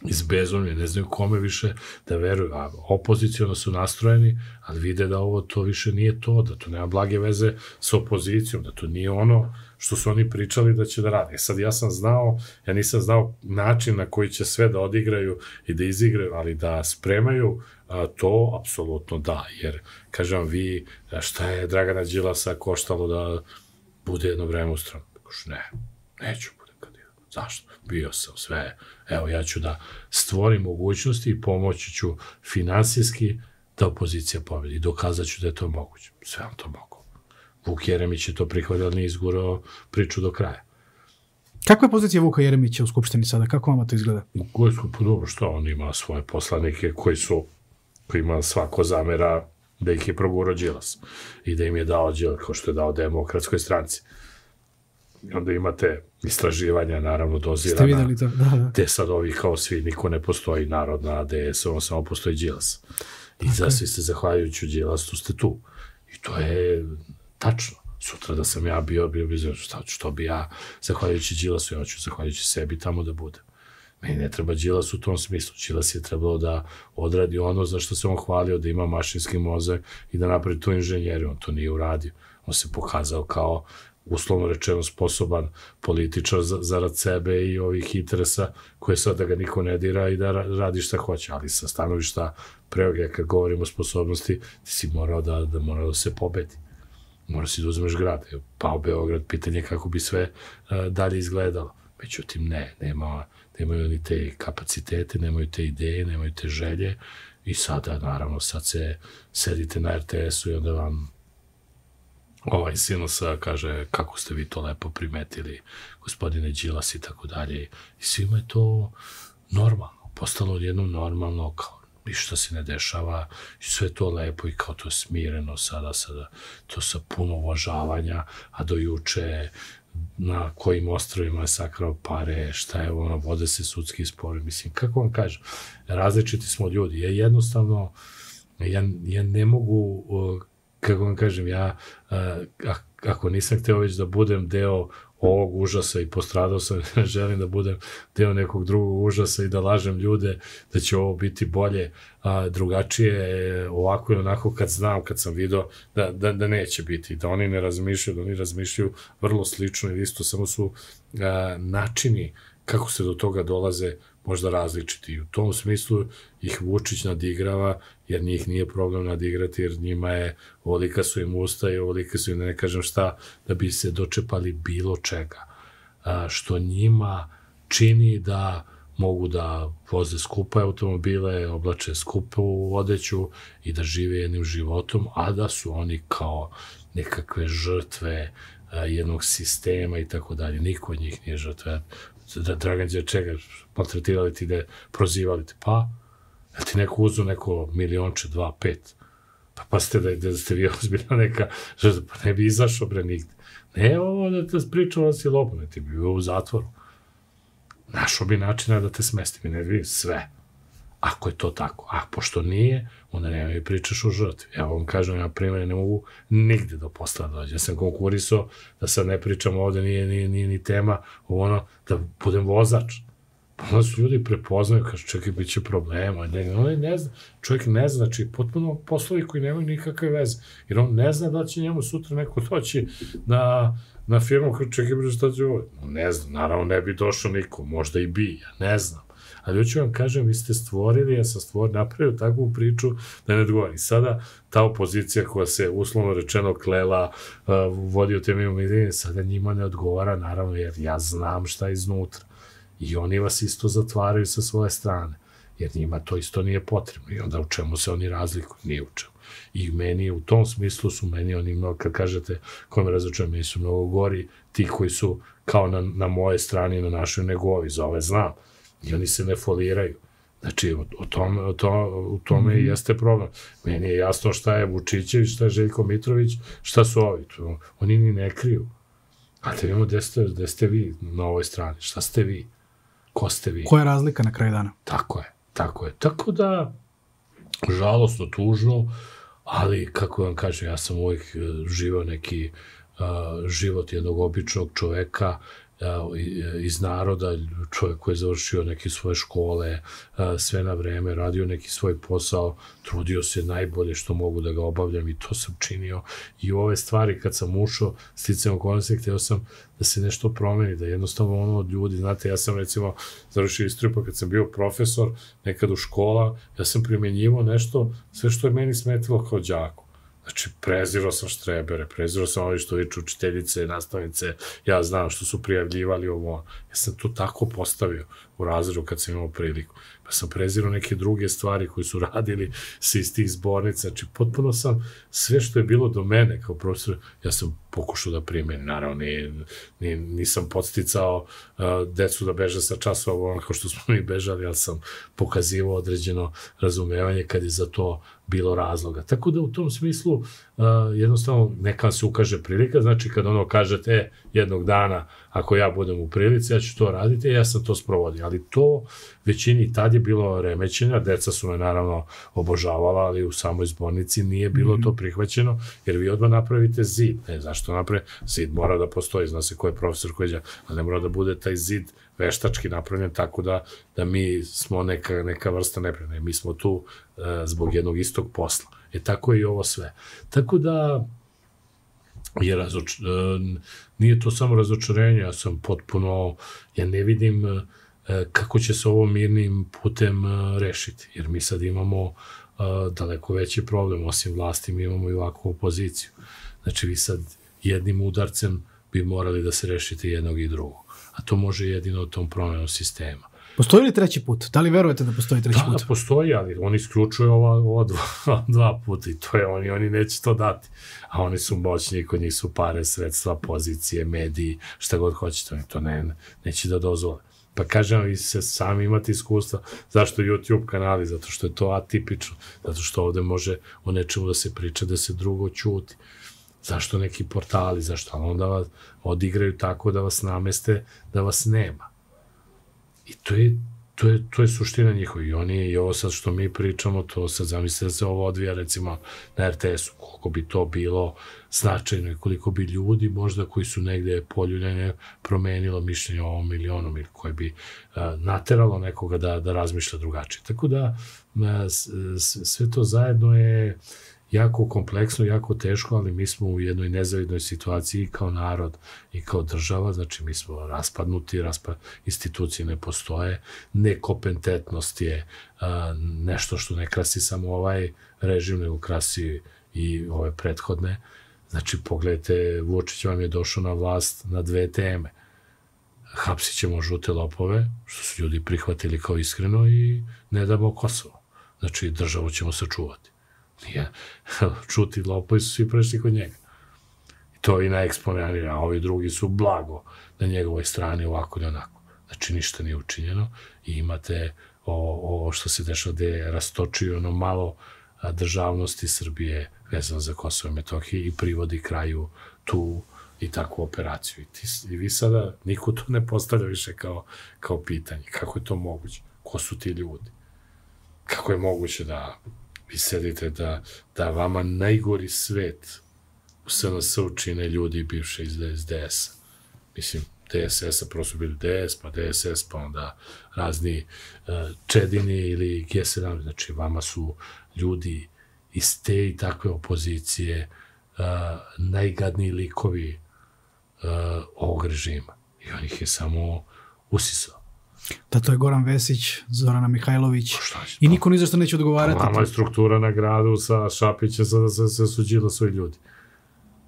iz bezumlje, ne znaju kome više da veruju, a opozicijono su nastrojeni, ali vide da ovo to više nije to, da to nema blage veze sa opozicijom, da to nije ono što su oni pričali da će da rade. E sad ja sam znao, ja nisam znao način na koji će sve da odigraju i da izigraju, ali da spremaju a, to, apsolutno da, jer, kažem vi, šta je Dragana Đilasa koštalo da bude jedno vreme u stranu? Ne, neću. Zašto? Bio sam sve, evo ja ću da stvorim mogućnosti i pomoći ću finansijski da opozicija pobedi. Dokazat ću da je to moguće. Sve vam to mogu. Vuk Jeremić je to prihvatio, ali nije izgurao priču do kraja. Kakva je pozicija Vuka Jeremića u Skupštini sada? Kako vama to izgleda? U kojoj su, pa dobro, što on ima svoje poslanike koji su, koji ima svako zamera da ih je proguro Đilas i da im je dao Đilas, kao što je dao demokratskoj stranci. I onda imate istraživanja, naravno, dozirana. Ste videli to? Da, da. Te sad ovi kao svi, niko ne postoji narod na ADS, on samo postoji Đilas. I okay. za svi ste zahvaljujući Đilasu ste tu. I to je tačno. Sutra da sam ja bio, bio bi, šta, što bi ja, zahvaljujući Đilasu, ja ću zahvaljujući sebi tamo da budem. Meni ne treba Đilas u tom smislu. Đilas je trebalo da odradi ono za što se on hvalio, da ima mašinski mozak i da napravi to inženjeri. On to nije uradio. On se pokazao kao uslovno rečeno sposoban političar za, zarad sebe i ovih interesa koje sad da ga niko ne dira i da radi šta hoće, ali sa stanovišta preoge, kad govorimo o sposobnosti, ti si morao da, da morao da se pobedi. Mora si da uzmeš grad. Pao Beograd, pitanje kako bi sve uh, dalje izgledalo. Međutim, ne, nema, nemaju ni te kapacitete, nemaju te ideje, nemaju te želje i sada, naravno, sad se sedite na RTS-u i onda vam ovaj Sinusa kaže kako ste vi to lepo primetili, gospodine Đilas i tako dalje. I svima je to normalno, postalo jedno normalno, kao ništa se ne dešava i sve to lepo i kao to smireno sada, sada, to sa puno uvažavanja, a do juče na kojim ostrovima je sakrao pare, šta je ono, vode se sudski spori, mislim, kako vam kažem, različiti smo ljudi, ja jednostavno, ja, ja ne mogu kako vam kažem, ja, ako nisam hteo već da budem deo ovog užasa i postradao sam, želim da budem deo nekog drugog užasa i da lažem ljude da će ovo biti bolje, a, drugačije, ovako i onako kad znam, kad sam video da, da, da neće biti, da oni ne razmišljaju, da oni razmišljaju vrlo slično i isto, samo su a, načini kako se do toga dolaze možda različiti. I u tom smislu ih Vučić nadigrava, jer njih nije problem nadigrati, jer njima je, ovolika su im usta i ovolika su im, ne kažem šta, da bi se dočepali bilo čega. A, što njima čini da mogu da voze skupe automobile, oblače skupu odeću i da žive jednim životom, a da su oni kao nekakve žrtve jednog sistema i tako dalje. Niko od njih nije žrtve Da, Dragan će čega, maltretirali ti da prozivali te, pa, da ti neko uzu neko milionče, dva, pet, pa pa ste da, da ste vi ozbiljna neka, što, pa ne bi izašao bre nigde. Ne, ovo da te pričao da si ne ti bi bio u zatvoru. Našao bi načina da te smestim, ne bi sve. Ako je to tako. A pošto nije, onda nema mi pričaš o žrtvi. Ja vam kažem, ja primjer ne mogu nigde do posla da dođe. Ja sam konkurisao, da sad ne pričam ovde, nije, nije, nije ni tema, ono, da budem vozač. Pa onda su ljudi prepoznaju, kaže, čekaj, bit će problema. Ne, on ne zna, čovjek ne zna, znači, potpuno poslovi koji nemaju nikakve veze. Jer on ne zna da će njemu sutra neko doći na, na firmu, kaže, čekaj, bre, šta će ovo? Ne znam, naravno ne bi došao niko, možda i bi, ja ne znam. Ali hoću vam kažem, vi ste stvorili, ja sam stvor, napravio takvu priču da ne odgovorim. Sada ta opozicija koja se uslovno rečeno klela, uh, vodi u temi umirenje, sada njima ne odgovara, naravno, jer ja znam šta je iznutra. I oni vas isto zatvaraju sa svoje strane, jer njima to isto nije potrebno. I onda u čemu se oni razlikuju? Nije u čemu. I meni u tom smislu su meni oni mnogo, kad kažete kome razočujem, meni su mnogo gori ti koji su kao na, na moje strani, na našoj nego ovi, za ove znam i oni se ne foliraju. Znači, o, o tome, o to, u tome mm -hmm. jeste problem. Meni je jasno šta je Vučićević, šta je Željko Mitrović, šta su ovi. To, oni ni ne kriju. A da vidimo gde ste, gde ste vi na ovoj strani. Šta ste vi? Ko ste vi? Koja je razlika na kraju dana? Tako je, tako je. Tako da, žalostno, tužno, ali, kako vam kažem, ja sam uvijek e, živao neki uh, život jednog običnog čoveka, iz naroda, čovjek koji je završio neke svoje škole, sve na vreme, radio neki svoj posao, trudio se najbolje što mogu da ga obavljam i to sam činio. I ove stvari kad sam ušao, sticam okolnosti, htio sam da se nešto promeni, da jednostavno ono od ljudi, znate, ja sam recimo završio istoriju, pa kad sam bio profesor nekad u škola, ja sam primjenjivo nešto, sve što je meni smetilo kao đaku Znači, prezirao sam štrebere, prezirao sam ovi što viču učiteljice, nastavnice, ja znam što su prijavljivali ovo. Ja sam to tako postavio u razredu kad sam imao priliku. Pa sam prezirao neke druge stvari koje su radili se iz tih zbornica. Znači, potpuno sam sve što je bilo do mene kao profesor, ja sam pokušao da primenim. Naravno, ni, ni, nisam podsticao uh, decu da beže sa časova onako što smo mi bežali, ali sam pokazivao određeno razumevanje kad je za to bilo razloga. Tako da u tom smislu uh, jednostavno neka se ukaže prilika, znači kad ono kažete e, jednog dana ako ja budem u prilici, ja ću to raditi, ja sam to sprovodio. Ali to većini tad je bilo remećenja, deca su me naravno obožavala, ali u samoj zbornici nije bilo mm -hmm. to prihvaćeno, jer vi odmah napravite zid. Ne, zašto naprave? Zid mora da postoji, zna se ko je profesor koji je, ali ne mora da bude taj zid veštački napravljen tako da, da mi smo neka, neka vrsta neprene. Mi smo tu e, zbog jednog istog posla. E tako je i ovo sve. Tako da je razoč, e, nije to samo razočarenje, ja sam potpuno, ja ne vidim e, kako će se ovo mirnim putem e, rešiti, jer mi sad imamo daleko veći problem, osim vlasti mi imamo i ovakvu opoziciju. Znači vi sad jednim udarcem bi morali da se rešite jednog i drugog. A to može jedino tom promenom sistema. Postoji li treći put? Da li verujete da postoji treći da, put? Da, postoji, ali on isključuje ova, ova dva, dva puta i to je oni, oni neće to dati. A oni su moćni, kod njih su pare, sredstva, pozicije, mediji, šta god hoćete, oni to ne, neće da dozvole. Pa kažem, vi se sami imate iskustva. Zašto YouTube kanali? Zato što je to atipično. Zato što ovde može o nečemu da se priča, da se drugo čuti. Zašto neki portali? Zašto? Ali onda vas odigraju tako da vas nameste da vas nema. I to je, to je, to je suština njihova. I oni, i ovo sad što mi pričamo, to sad zamislite da se ovo odvija recimo na RTS-u, koliko bi to bilo značajno i koliko bi ljudi možda koji su negde poljuljene promenilo mišljenje o ovom milionu ili koje bi uh, nateralo nekoga da, da razmišlja drugačije. Tako da uh, sve to zajedno je jako kompleksno, jako teško, ali mi smo u jednoj nezavidnoj situaciji kao narod i kao država, znači mi smo raspadnuti, raspad, institucije ne postoje, nekompetentnost je a, nešto što ne krasi samo ovaj režim, nego krasi i ove prethodne. Znači, pogledajte, Vučić vam je došao na vlast na dve teme. Hapsit ćemo žute lopove, što su ljudi prihvatili kao iskreno i ne damo Kosovo. Znači, državu ćemo sačuvati. Nije. Čuti lopovi su svi prešli kod njega. I to i na eksponenira, a ovi drugi su blago na njegovoj strani ovako ili onako. Znači ništa nije učinjeno i imate ovo što se dešava gde je rastočio ono malo državnosti Srbije vezano za Kosovo i Metohije i privodi kraju tu i takvu operaciju. I, ti, I vi sada, niko to ne postavlja više kao, kao pitanje. Kako je to moguće? Ko su ti ljudi? Kako je moguće da vi sedite da, da vama najgori svet u SNS učine ljudi bivše iz SDS-a? Mislim, DSS-a, prvo su bili DS, pa DSS, pa onda razni uh, Čedini ili G17, znači vama su ljudi iz te i takve opozicije uh, najgadniji likovi uh, ovog režima. I on ih je samo usisao. Da, to je Goran Vesić, Zorana Mihajlović pa i niko ni zašto neće odgovarati. Pa, je struktura na gradu sa Šapića sada se, se su Đilasovi ljudi.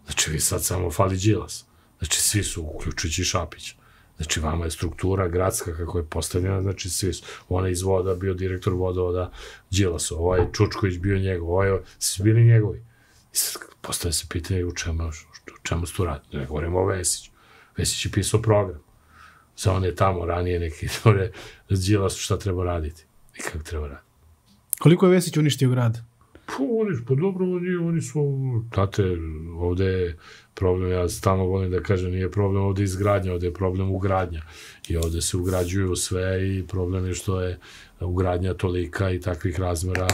Znači, vi sad samo fali Đilas. Znači, svi su, uključujući Šapića. Znači, vama je struktura gradska kako je postavljena, znači svi su. Ona iz voda bio direktor vodovoda Đilas, ovaj Čučković bio njegov, ovaj, svi bili njegovi. I sad postavlja se pitanje u čemu, u čemu su tu radi. Ne govorimo o Vesiću. Vesić je pisao program. Za one tamo ranije neki dore Đilas šta treba raditi i kako treba raditi. Koliko je Vesić uništio grad? Pa oni, pa dobro, oni, oni su, tate, ovde je problem, ja stalno volim da kažem, nije problem ovde izgradnja, ovde je problem ugradnja. I ovde se ugrađuju sve i problem je što je ugradnja tolika i takvih razmera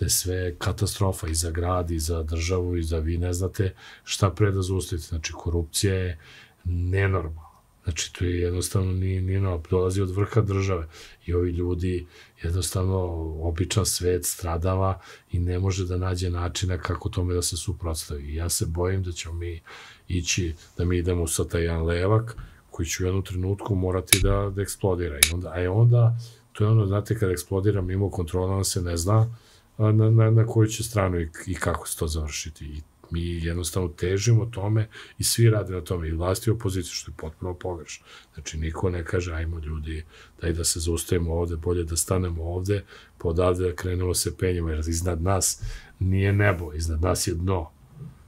da je sve katastrofa i za grad, i za državu, i za vi ne znate šta pre da zaustavite. Znači, korupcija je nenormalna. Znači, to je jednostavno nije, nije no, dolazi od vrha države i ovi ljudi jednostavno običan svet stradava i ne može da nađe načina kako tome da se suprotstavi. I ja se bojim da ćemo mi ići, da mi idemo sa taj jedan levak koji će u jednu trenutku morati da, da eksplodira. I onda, a je onda, to je ono, znate, kad eksplodira mimo kontrola, se ne zna na, na, na koju će stranu i, i kako se to završiti. I Mi jednostavno težimo tome i svi rade na tome, i vlasti i opozicija, što je potpuno pogrešno. Znači, niko ne kaže, ajmo ljudi, daj da se zaustavimo ovde, bolje da stanemo ovde, pa odavde da krenemo se penjima, jer iznad nas nije nebo, iznad nas je dno.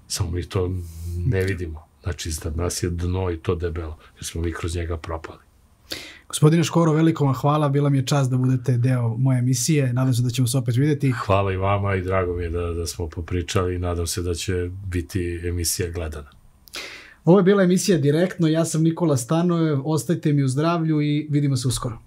Samo mi to ne vidimo. Znači, iznad nas je dno i to debelo, jer smo mi kroz njega propali. Gospodine Škoro, veliko vam hvala, bila mi je čast da budete deo moje emisije, nadam se da ćemo se opet videti. Hvala i vama i drago mi je da, da smo popričali i nadam se da će biti emisija gledana. Ovo je bila emisija direktno, ja sam Nikola Stanojev, ostajte mi u zdravlju i vidimo se uskoro.